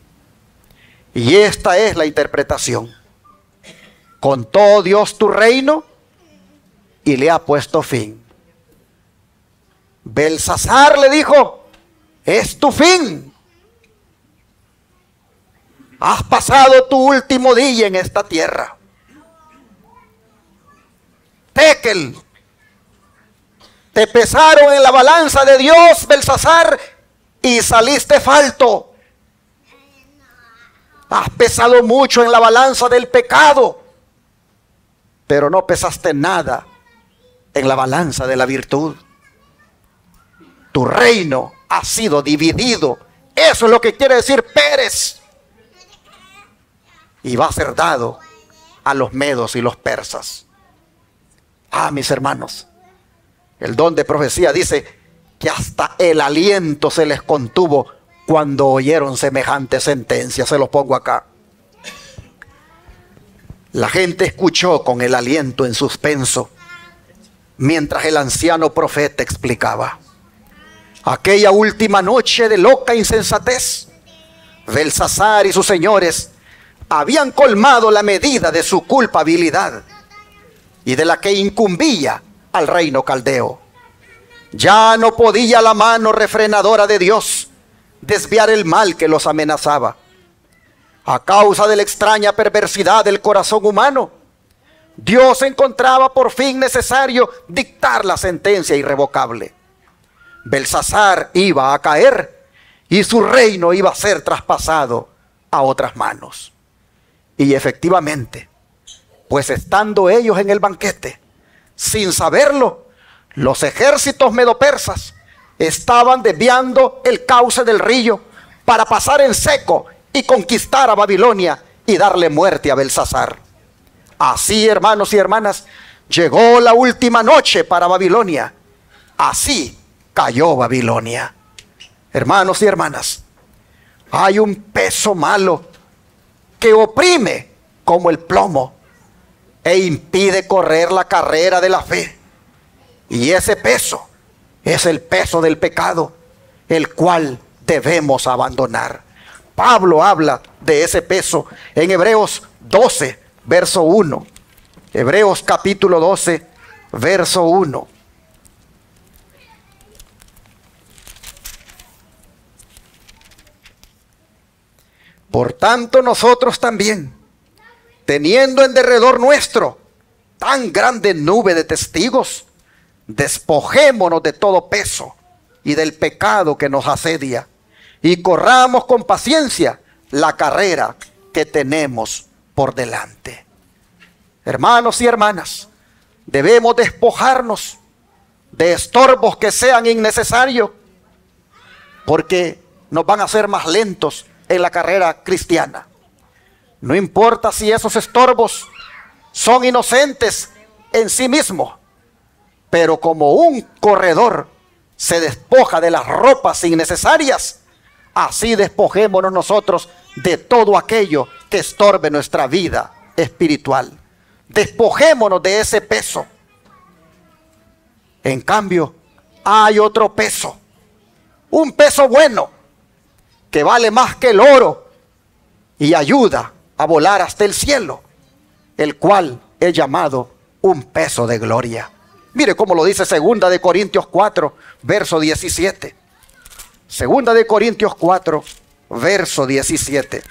Y esta es la interpretación. Contó Dios tu reino y le ha puesto fin. Belsasar le dijo, es tu fin. Has pasado tu último día en esta tierra. Tekel, te pesaron en la balanza de Dios, Belsasar, y saliste falto. Has pesado mucho en la balanza del pecado, pero no pesaste nada en la balanza de la virtud tu reino ha sido dividido. Eso es lo que quiere decir Pérez. Y va a ser dado a los medos y los persas. Ah, mis hermanos, el don de profecía dice que hasta el aliento se les contuvo cuando oyeron semejante sentencia. Se lo pongo acá. La gente escuchó con el aliento en suspenso mientras el anciano profeta explicaba. Aquella última noche de loca insensatez, Belsasar y sus señores habían colmado la medida de su culpabilidad y de la que incumbía al reino caldeo. Ya no podía la mano refrenadora de Dios desviar el mal que los amenazaba. A causa de la extraña perversidad del corazón humano, Dios encontraba por fin necesario dictar la sentencia irrevocable. Belsasar iba a caer y su reino iba a ser traspasado a otras manos. Y efectivamente, pues estando ellos en el banquete, sin saberlo, los ejércitos medopersas estaban desviando el cauce del río para pasar en seco y conquistar a Babilonia y darle muerte a Belsasar. Así, hermanos y hermanas, llegó la última noche para Babilonia. Así cayó Babilonia. Hermanos y hermanas, hay un peso malo que oprime como el plomo e impide correr la carrera de la fe. Y ese peso es el peso del pecado, el cual debemos abandonar. Pablo habla de ese peso en Hebreos 12, verso 1. Hebreos capítulo 12, verso 1. Por tanto, nosotros también, teniendo en derredor nuestro tan grande nube de testigos, despojémonos de todo peso y del pecado que nos asedia y corramos con paciencia la carrera que tenemos por delante. Hermanos y hermanas, debemos despojarnos de estorbos que sean innecesarios porque nos van a hacer más lentos en la carrera cristiana. No importa si esos estorbos son inocentes en sí mismos, pero como un corredor se despoja de las ropas innecesarias, así despojémonos nosotros de todo aquello que estorbe nuestra vida espiritual. Despojémonos de ese peso. En cambio, hay otro peso, un peso bueno, que vale más que el oro y ayuda a volar hasta el cielo, el cual es llamado un peso de gloria. Mire cómo lo dice segunda de Corintios 4, verso 17. Segunda de Corintios 4, verso 17.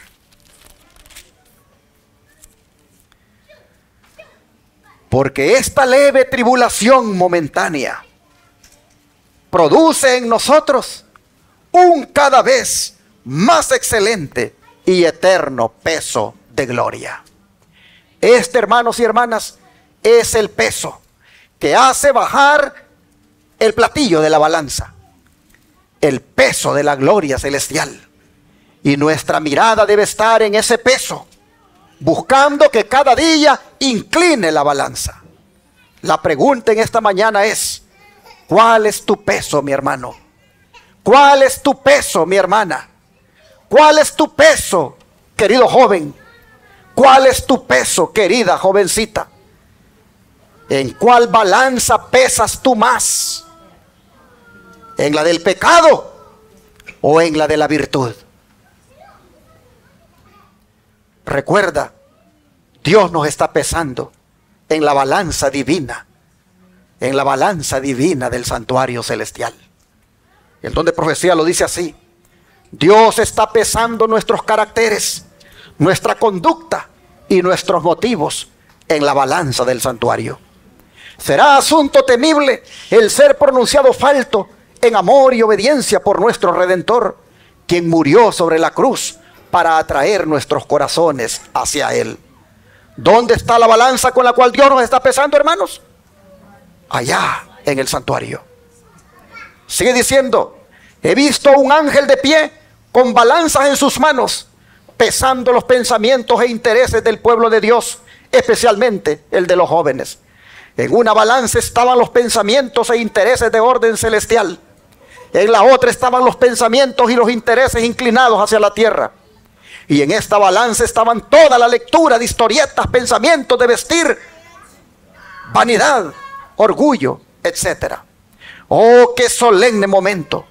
Porque esta leve tribulación momentánea produce en nosotros un cada vez más excelente y eterno peso de gloria. Este, hermanos y hermanas, es el peso que hace bajar el platillo de la balanza, el peso de la gloria celestial. Y nuestra mirada debe estar en ese peso, buscando que cada día incline la balanza. La pregunta en esta mañana es, ¿cuál es tu peso, mi hermano? ¿Cuál es tu peso, mi hermana? ¿Cuál es tu peso, querido joven? ¿Cuál es tu peso, querida jovencita? ¿En cuál balanza pesas tú más? ¿En la del pecado o en la de la virtud? Recuerda, Dios nos está pesando en la balanza divina, en la balanza divina del santuario celestial. El don de profecía lo dice así. Dios está pesando nuestros caracteres, nuestra conducta y nuestros motivos en la balanza del santuario. Será asunto temible el ser pronunciado falto en amor y obediencia por nuestro Redentor, quien murió sobre la cruz para atraer nuestros corazones hacia Él. ¿Dónde está la balanza con la cual Dios nos está pesando, hermanos? Allá en el santuario. Sigue diciendo, he visto un ángel de pie con balanzas en sus manos, pesando los pensamientos e intereses del pueblo de Dios, especialmente el de los jóvenes. En una balanza estaban los pensamientos e intereses de orden celestial. En la otra estaban los pensamientos y los intereses inclinados hacia la tierra. Y en esta balanza estaban toda la lectura de historietas, pensamientos de vestir, vanidad, orgullo, etc. Oh, qué solemne momento.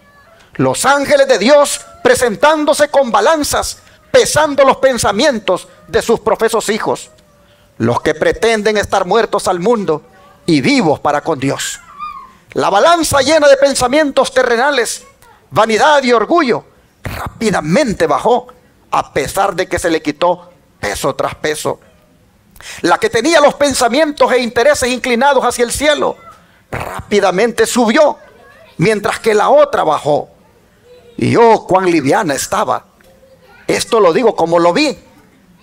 Los ángeles de Dios presentándose con balanzas, pesando los pensamientos de sus profesos hijos. Los que pretenden estar muertos al mundo y vivos para con Dios. La balanza llena de pensamientos terrenales, vanidad y orgullo, rápidamente bajó a pesar de que se le quitó peso tras peso. La que tenía los pensamientos e intereses inclinados hacia el cielo, rápidamente subió, mientras que la otra bajó. Y oh, cuán liviana estaba. Esto lo digo como lo vi,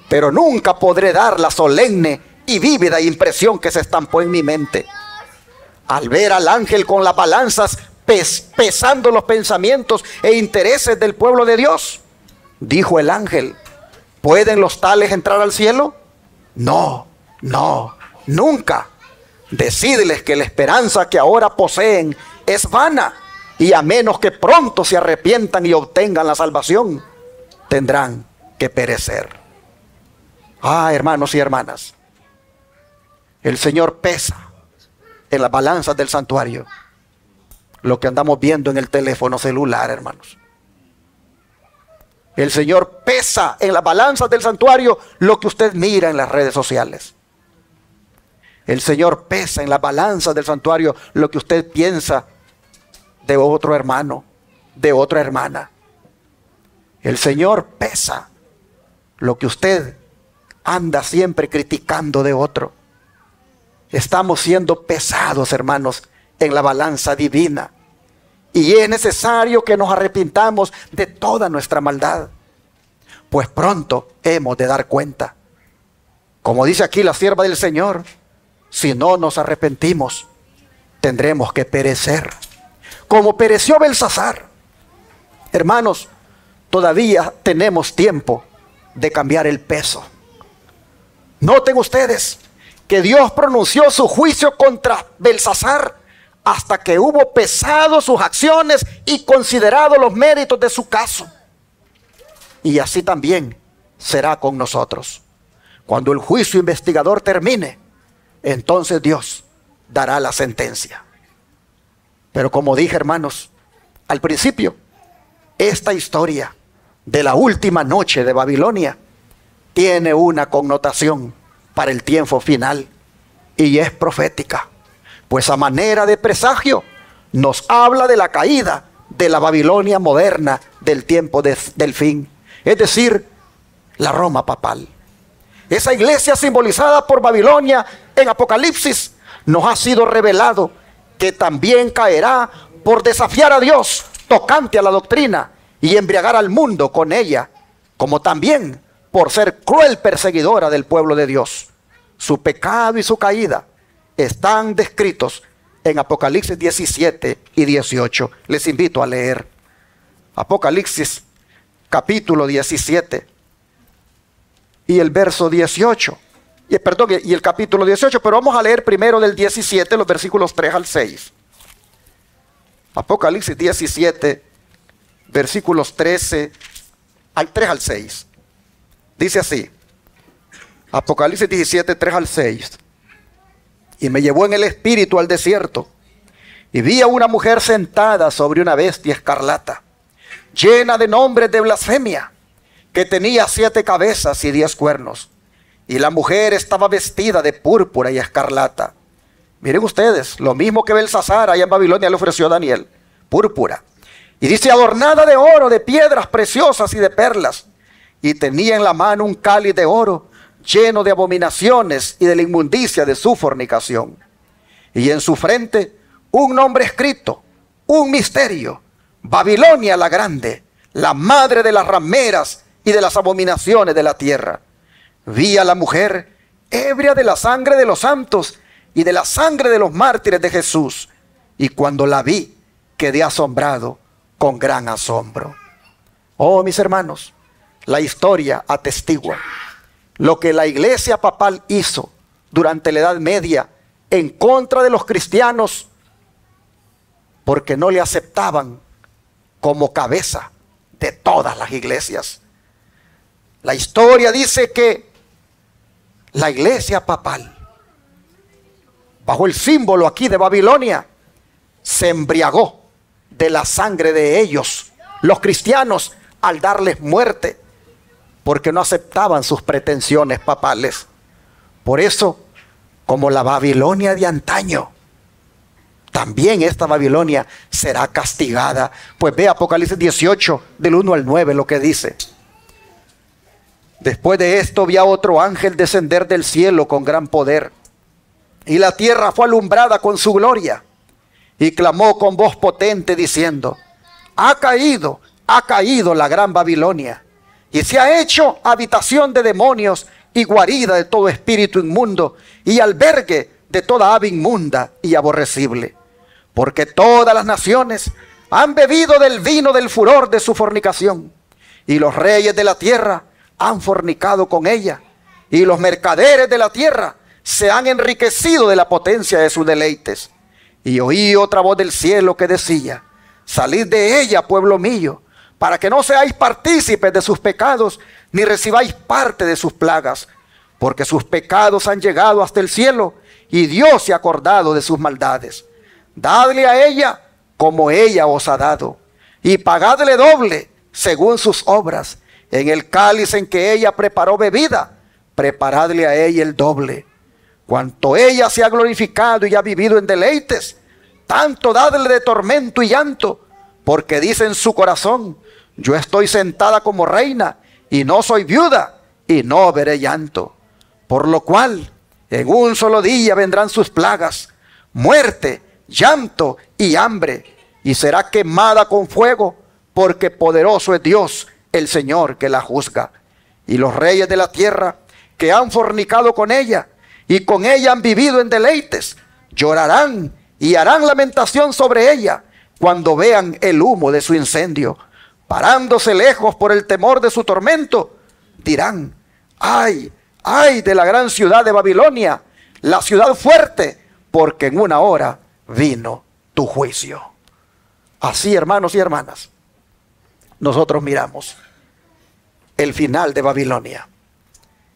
pero nunca podré dar la solemne y vívida impresión que se estampó en mi mente. Al ver al ángel con las balanzas pesando los pensamientos e intereses del pueblo de Dios, dijo el ángel, ¿pueden los tales entrar al cielo? No, no, nunca. Decidles que la esperanza que ahora poseen es vana y a menos que pronto se arrepientan y obtengan la salvación, tendrán que perecer. Ah, hermanos y hermanas, el Señor pesa en las balanzas del santuario lo que andamos viendo en el teléfono celular, hermanos. El Señor pesa en las balanzas del santuario lo que usted mira en las redes sociales. El Señor pesa en las balanzas del santuario lo que usted piensa de otro hermano, de otra hermana. El Señor pesa lo que usted anda siempre criticando de otro. Estamos siendo pesados, hermanos, en la balanza divina. Y es necesario que nos arrepintamos de toda nuestra maldad. Pues pronto hemos de dar cuenta. Como dice aquí la sierva del Señor, si no nos arrepentimos, tendremos que perecer. Como pereció Belsasar. Hermanos, todavía tenemos tiempo de cambiar el peso. Noten ustedes que Dios pronunció su juicio contra Belsasar hasta que hubo pesado sus acciones y considerado los méritos de su caso. Y así también será con nosotros. Cuando el juicio investigador termine, entonces Dios dará la sentencia. Pero como dije hermanos, al principio, esta historia de la última noche de Babilonia tiene una connotación para el tiempo final y es profética. Pues a manera de presagio nos habla de la caída de la Babilonia moderna del tiempo del fin, es decir, la Roma papal. Esa iglesia simbolizada por Babilonia en Apocalipsis nos ha sido revelado que también caerá por desafiar a Dios tocante a la doctrina y embriagar al mundo con ella, como también por ser cruel perseguidora del pueblo de Dios. Su pecado y su caída están descritos en Apocalipsis 17 y 18. Les invito a leer Apocalipsis capítulo 17 y el verso 18. Y, perdón, y el capítulo 18, pero vamos a leer primero del 17, los versículos 3 al 6. Apocalipsis 17, versículos 13 al 3 al 6. Dice así, Apocalipsis 17, 3 al 6. Y me llevó en el espíritu al desierto, y vi a una mujer sentada sobre una bestia escarlata, llena de nombres de blasfemia, que tenía siete cabezas y diez cuernos. Y la mujer estaba vestida de púrpura y escarlata. Miren ustedes, lo mismo que Belsasar allá en Babilonia le ofreció a Daniel, púrpura. Y dice, adornada de oro, de piedras preciosas y de perlas. Y tenía en la mano un cáliz de oro lleno de abominaciones y de la inmundicia de su fornicación. Y en su frente un nombre escrito, un misterio, Babilonia la grande, la madre de las rameras y de las abominaciones de la tierra. Vi a la mujer ebria de la sangre de los santos y de la sangre de los mártires de Jesús. Y cuando la vi, quedé asombrado con gran asombro. Oh, mis hermanos, la historia atestigua lo que la iglesia papal hizo durante la Edad Media en contra de los cristianos porque no le aceptaban como cabeza de todas las iglesias. La historia dice que la iglesia papal, bajo el símbolo aquí de Babilonia, se embriagó de la sangre de ellos, los cristianos, al darles muerte porque no aceptaban sus pretensiones papales. Por eso, como la Babilonia de antaño, también esta Babilonia será castigada. Pues ve Apocalipsis 18, del 1 al 9, lo que dice. Después de esto vi a otro ángel descender del cielo con gran poder. Y la tierra fue alumbrada con su gloria. Y clamó con voz potente diciendo, ha caído, ha caído la gran Babilonia y se ha hecho habitación de demonios y guarida de todo espíritu inmundo y albergue de toda ave inmunda y aborrecible. Porque todas las naciones han bebido del vino del furor de su fornicación. Y los reyes de la tierra han fornicado con ella. Y los mercaderes de la tierra se han enriquecido de la potencia de sus deleites. Y oí otra voz del cielo que decía, salid de ella, pueblo mío para que no seáis partícipes de sus pecados, ni recibáis parte de sus plagas, porque sus pecados han llegado hasta el cielo, y Dios se ha acordado de sus maldades. Dadle a ella como ella os ha dado, y pagadle doble según sus obras. En el cáliz en que ella preparó bebida, preparadle a ella el doble. Cuanto ella se ha glorificado y ha vivido en deleites, tanto dadle de tormento y llanto, porque dice en su corazón, yo estoy sentada como reina y no soy viuda y no veré llanto. Por lo cual, en un solo día vendrán sus plagas, muerte, llanto y hambre. y será quemada con fuego, porque poderoso es Dios, el Señor, que la juzga. Y los reyes de la tierra que han fornicado con ella y con ella han vivido en deleites, llorarán y harán lamentación sobre ella cuando vean el humo de su incendio. Parándose lejos por el temor de su tormento, dirán, ay, ay de la gran ciudad de Babilonia, la ciudad fuerte, porque en una hora vino tu juicio. Así, hermanos y hermanas, nosotros miramos el final de Babilonia.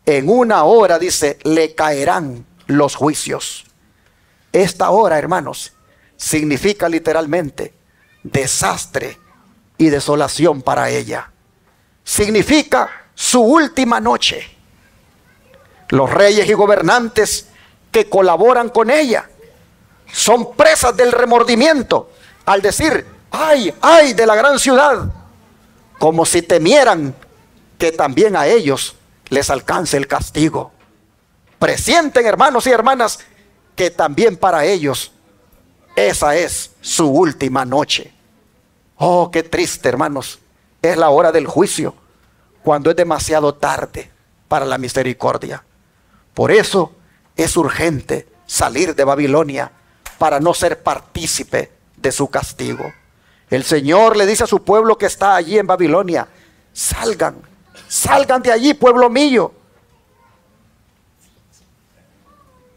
En una hora, dice, le caerán los juicios. Esta hora, hermanos, significa literalmente desastre y desolación para ella. Significa su última noche. Los reyes y gobernantes que colaboran con ella son presas del remordimiento al decir, ay, ay de la gran ciudad, como si temieran que también a ellos les alcance el castigo. Presienten, hermanos y hermanas, que también para ellos esa es su última noche. Oh, qué triste, hermanos. Es la hora del juicio, cuando es demasiado tarde para la misericordia. Por eso es urgente salir de Babilonia para no ser partícipe de su castigo. El Señor le dice a su pueblo que está allí en Babilonia, salgan, salgan de allí, pueblo mío.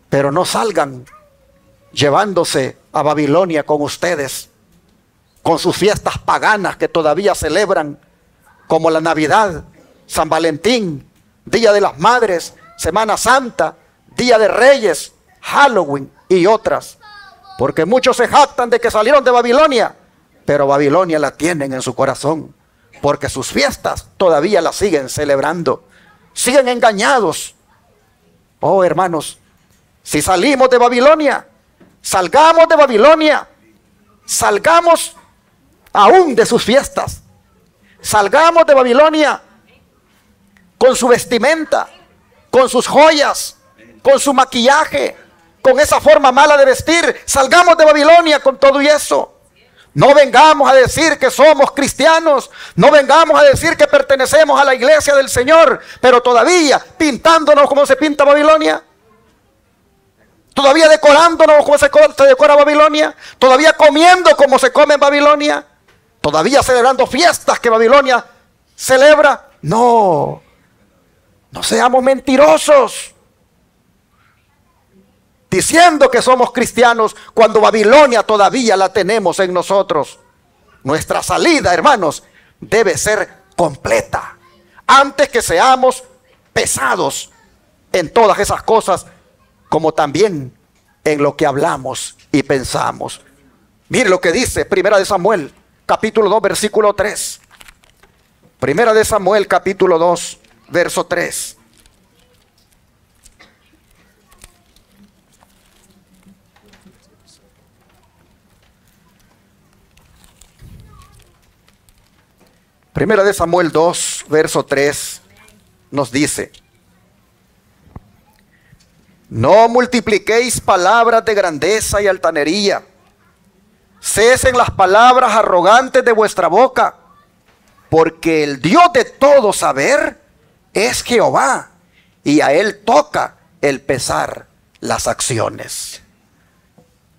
Pero no salgan llevándose a Babilonia con ustedes, con sus fiestas paganas que todavía celebran, como la Navidad, San Valentín, Día de las Madres, Semana Santa, Día de Reyes, Halloween y otras. Porque muchos se jactan de que salieron de Babilonia, pero Babilonia la tienen en su corazón, porque sus fiestas todavía la siguen celebrando. Siguen engañados. Oh hermanos, si salimos de Babilonia, salgamos de Babilonia, salgamos aún de sus fiestas, salgamos de Babilonia con su vestimenta, con sus joyas, con su maquillaje, con esa forma mala de vestir. Salgamos de Babilonia con todo y eso. No vengamos a decir que somos cristianos, no vengamos a decir que pertenecemos a la iglesia del Señor, pero todavía pintándonos como se pinta Babilonia. Todavía decorándonos como se, decora Babilonia. Todavía comiendo como se come en Babilonia. Todavía celebrando fiestas que Babilonia celebra. No, no seamos mentirosos diciendo que somos cristianos cuando Babilonia todavía la tenemos en nosotros. Nuestra salida, hermanos, debe ser completa. Antes que seamos pesados en todas esas cosas, como también en lo que hablamos y pensamos. Mire lo que dice Primera de Samuel, capítulo 2, versículo 3. Primera de Samuel, capítulo 2, verso 3. Primera de Samuel 2, verso 3 nos dice, no multipliquéis palabras de grandeza y altanería, cesen las palabras arrogantes de vuestra boca, porque el Dios de todo saber es Jehová, y a él toca el pesar las acciones.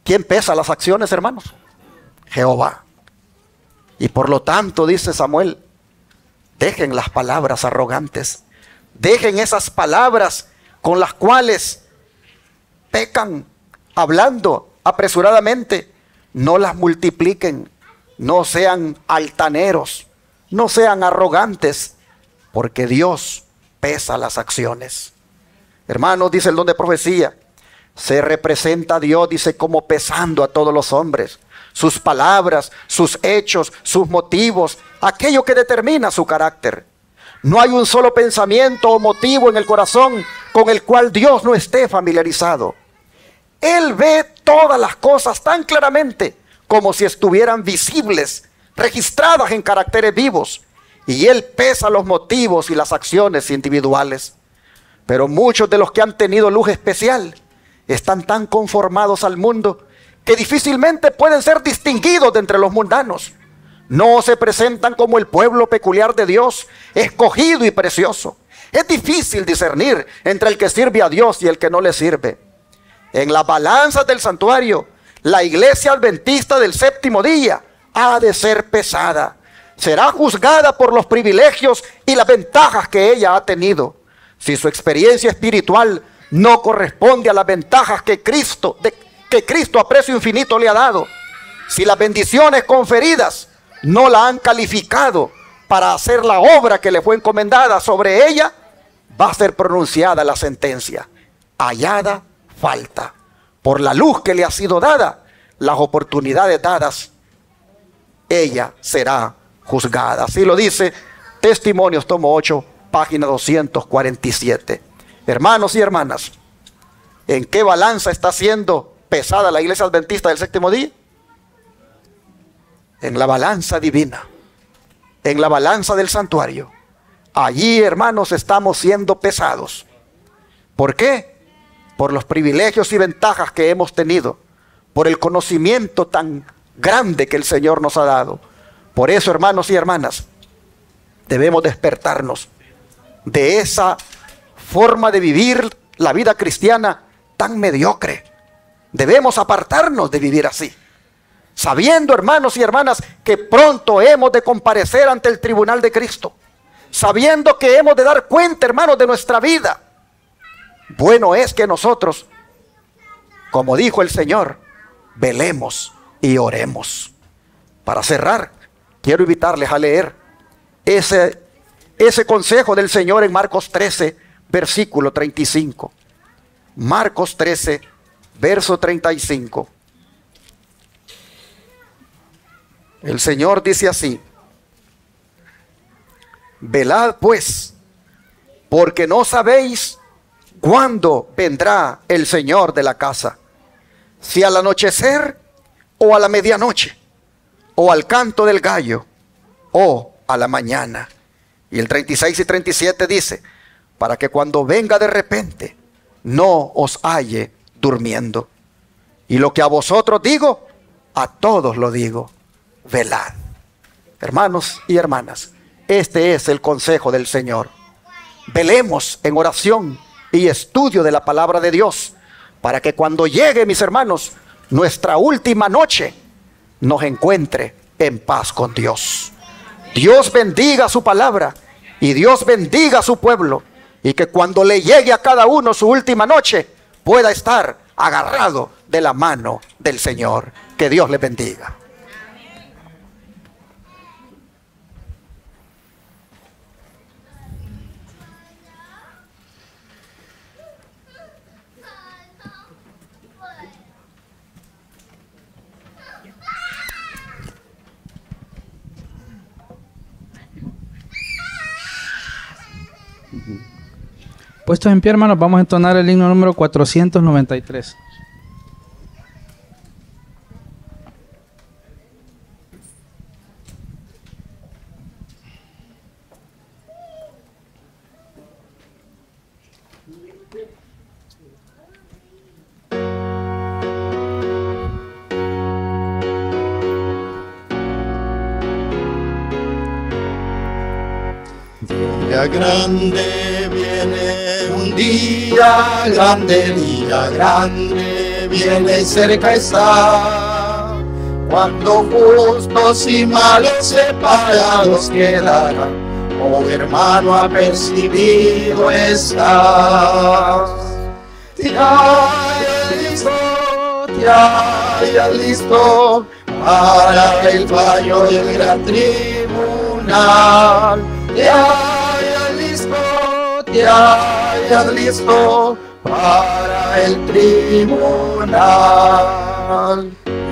¿Quién pesa las acciones, hermanos? Jehová. Y por lo tanto, dice Samuel, Dejen las palabras arrogantes. Dejen esas palabras con las cuales pecan hablando apresuradamente. No las multipliquen. No sean altaneros. No sean arrogantes. Porque Dios pesa las acciones. Hermanos, dice el don de profecía. Se representa a Dios, dice, como pesando a todos los hombres sus palabras, sus hechos, sus motivos, aquello que determina su carácter. No hay un solo pensamiento o motivo en el corazón con el cual Dios no esté familiarizado. Él ve todas las cosas tan claramente como si estuvieran visibles, registradas en caracteres vivos. Y Él pesa los motivos y las acciones individuales. Pero muchos de los que han tenido luz especial están tan conformados al mundo que difícilmente pueden ser distinguidos de entre los mundanos. No se presentan como el pueblo peculiar de Dios, escogido y precioso. Es difícil discernir entre el que sirve a Dios y el que no le sirve. En las balanzas del santuario, la iglesia adventista del séptimo día ha de ser pesada. Será juzgada por los privilegios y las ventajas que ella ha tenido. Si su experiencia espiritual no corresponde a las ventajas que Cristo, que Cristo a precio infinito le ha dado, si las bendiciones conferidas no la han calificado para hacer la obra que le fue encomendada sobre ella, va a ser pronunciada la sentencia. Hallada falta. Por la luz que le ha sido dada, las oportunidades dadas, ella será juzgada. Así lo dice Testimonios, tomo 8, página 247. Hermanos y hermanas, ¿en qué balanza está siendo pesada la iglesia adventista del séptimo día? En la balanza divina, en la balanza del santuario. Allí, hermanos, estamos siendo pesados. ¿Por qué? Por los privilegios y ventajas que hemos tenido, por el conocimiento tan grande que el Señor nos ha dado. Por eso, hermanos y hermanas, debemos despertarnos de esa forma de vivir la vida cristiana tan mediocre. Debemos apartarnos de vivir así. Sabiendo, hermanos y hermanas, que pronto hemos de comparecer ante el tribunal de Cristo. Sabiendo que hemos de dar cuenta, hermanos, de nuestra vida. Bueno es que nosotros, como dijo el Señor, velemos y oremos. Para cerrar, quiero invitarles a leer ese, ese consejo del Señor en Marcos 13, versículo 35. Marcos 13, verso 35. El Señor dice así, velad pues, porque no sabéis cuándo vendrá el Señor de la casa, si al anochecer o a la medianoche, o al canto del gallo, o a la mañana. Y el 36 y 37 dice, para que cuando venga de repente no os halle durmiendo. Y lo que a vosotros digo, a todos lo digo, velad. Hermanos y hermanas, este es el consejo del Señor. Velemos en oración y estudio de la palabra de Dios, para que cuando llegue, mis hermanos, nuestra última noche, nos encuentre en paz con Dios. Dios bendiga su palabra y Dios bendiga a su pueblo y que cuando le llegue a cada uno su última noche pueda estar agarrado de la mano del Señor. Que Dios le bendiga. Puestos en pie, hermanos, vamos a entonar el himno número 493. Día grande día grande, día grande viene cerca está. Cuando justos y malos separados quedarán, oh hermano apercibido estás. Te listo, te listo para el fallo del gran tribunal te listo, te hayas listo para el tribunal.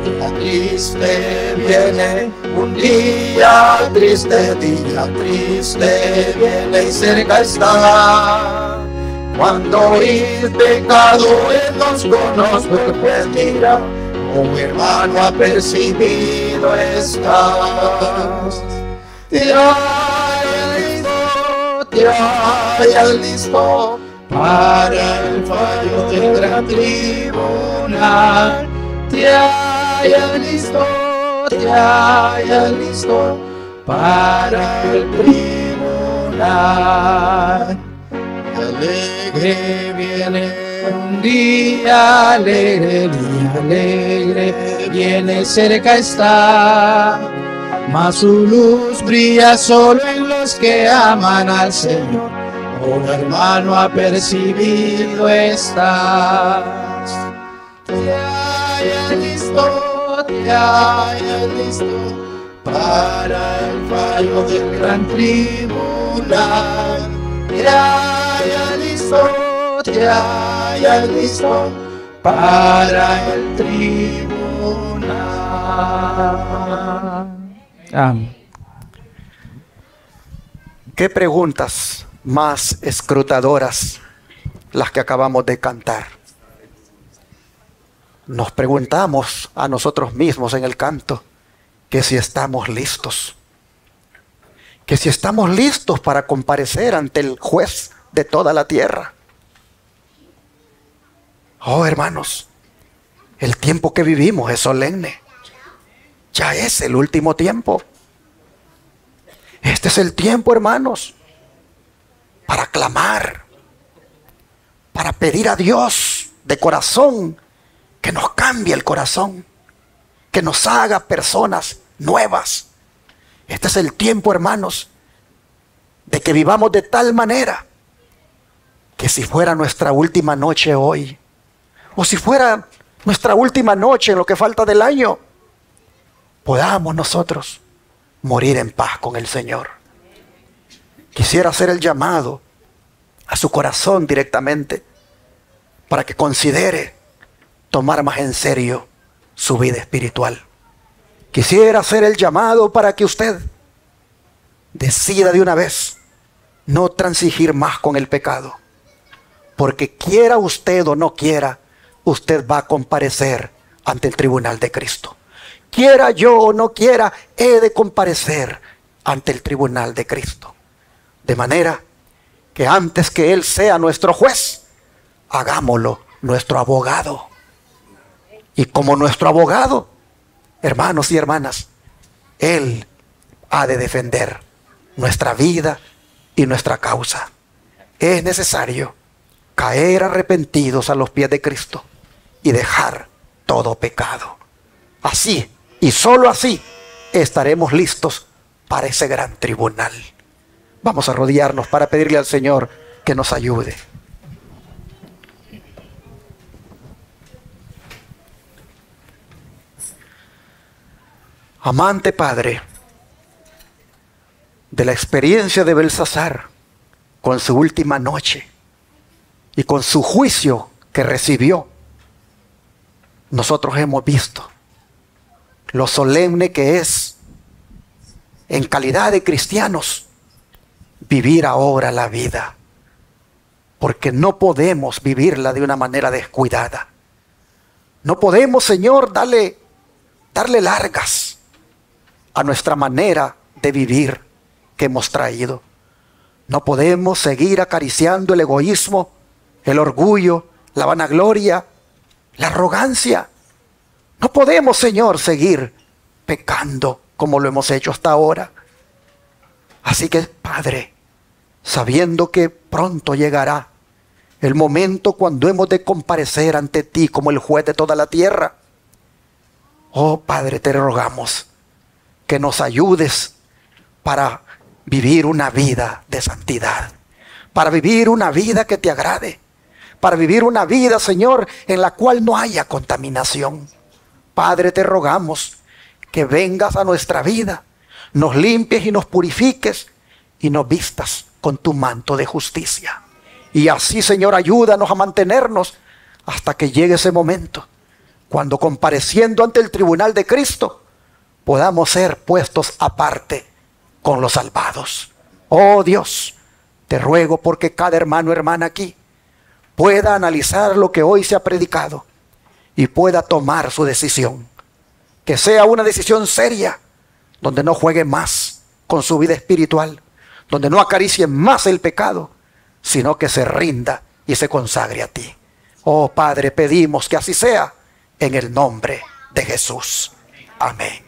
Día triste viene, un día triste, día triste viene y cerca está. Cuando el pecado en los conozco, pues mira, un hermano apercibido estás. Te te hayas listo para el fallo del gran tribunal. Te haya listo, te haya listo para el tribunal. Alegre viene un día alegre, día alegre, viene cerca está. Mas su luz brilla solo en los que aman al Señor. Oh hermano, apercibido estás. Te haya listo, te haya listo para el fallo del gran tribunal. Te haya listo, te haya listo para el tribunal. ¿Qué preguntas más escrutadoras las que acabamos de cantar? Nos preguntamos a nosotros mismos en el canto que si estamos listos, que si estamos listos para comparecer ante el juez de toda la tierra. Oh hermanos, el tiempo que vivimos es solemne. Ya es el último tiempo. Este es el tiempo, hermanos, para clamar, para pedir a Dios de corazón que nos cambie el corazón, que nos haga personas nuevas. Este es el tiempo, hermanos, de que vivamos de tal manera que si fuera nuestra última noche hoy, o si fuera nuestra última noche en lo que falta del año, podamos nosotros morir en paz con el Señor. Quisiera hacer el llamado a su corazón directamente para que considere tomar más en serio su vida espiritual. Quisiera hacer el llamado para que usted decida de una vez no transigir más con el pecado. Porque quiera usted o no quiera, usted va a comparecer ante el tribunal de Cristo. Quiera yo o no quiera, he de comparecer ante el tribunal de Cristo. De manera que antes que Él sea nuestro juez, hagámoslo nuestro abogado. Y como nuestro abogado, hermanos y hermanas, Él ha de defender nuestra vida y nuestra causa. Es necesario caer arrepentidos a los pies de Cristo y dejar todo pecado. Así y sólo así estaremos listos para ese gran tribunal. Vamos a rodearnos para pedirle al Señor que nos ayude. Amante Padre, de la experiencia de Belsasar con su última noche y con su juicio que recibió, nosotros hemos visto lo solemne que es en calidad de cristianos vivir ahora la vida. Porque no podemos vivirla de una manera descuidada. No podemos, Señor, darle, darle largas a nuestra manera de vivir que hemos traído. No podemos seguir acariciando el egoísmo, el orgullo, la vanagloria, la arrogancia. No podemos, Señor, seguir pecando como lo hemos hecho hasta ahora. Así que, Padre, sabiendo que pronto llegará el momento cuando hemos de comparecer ante ti como el juez de toda la tierra, oh Padre, te rogamos que nos ayudes para vivir una vida de santidad, para vivir una vida que te agrade, para vivir una vida, Señor, en la cual no haya contaminación. Padre, te rogamos que vengas a nuestra vida, nos limpies y nos purifiques y nos vistas con tu manto de justicia. Y así, Señor, ayúdanos a mantenernos hasta que llegue ese momento, cuando compareciendo ante el tribunal de Cristo, podamos ser puestos aparte con los salvados. Oh Dios, te ruego porque cada hermano, hermana aquí, pueda analizar lo que hoy se ha predicado y pueda tomar su decisión. Que sea una decisión seria, donde no juegue más con su vida espiritual, donde no acaricie más el pecado, sino que se rinda y se consagre a ti. Oh Padre, pedimos que así sea en el nombre de Jesús. Amén.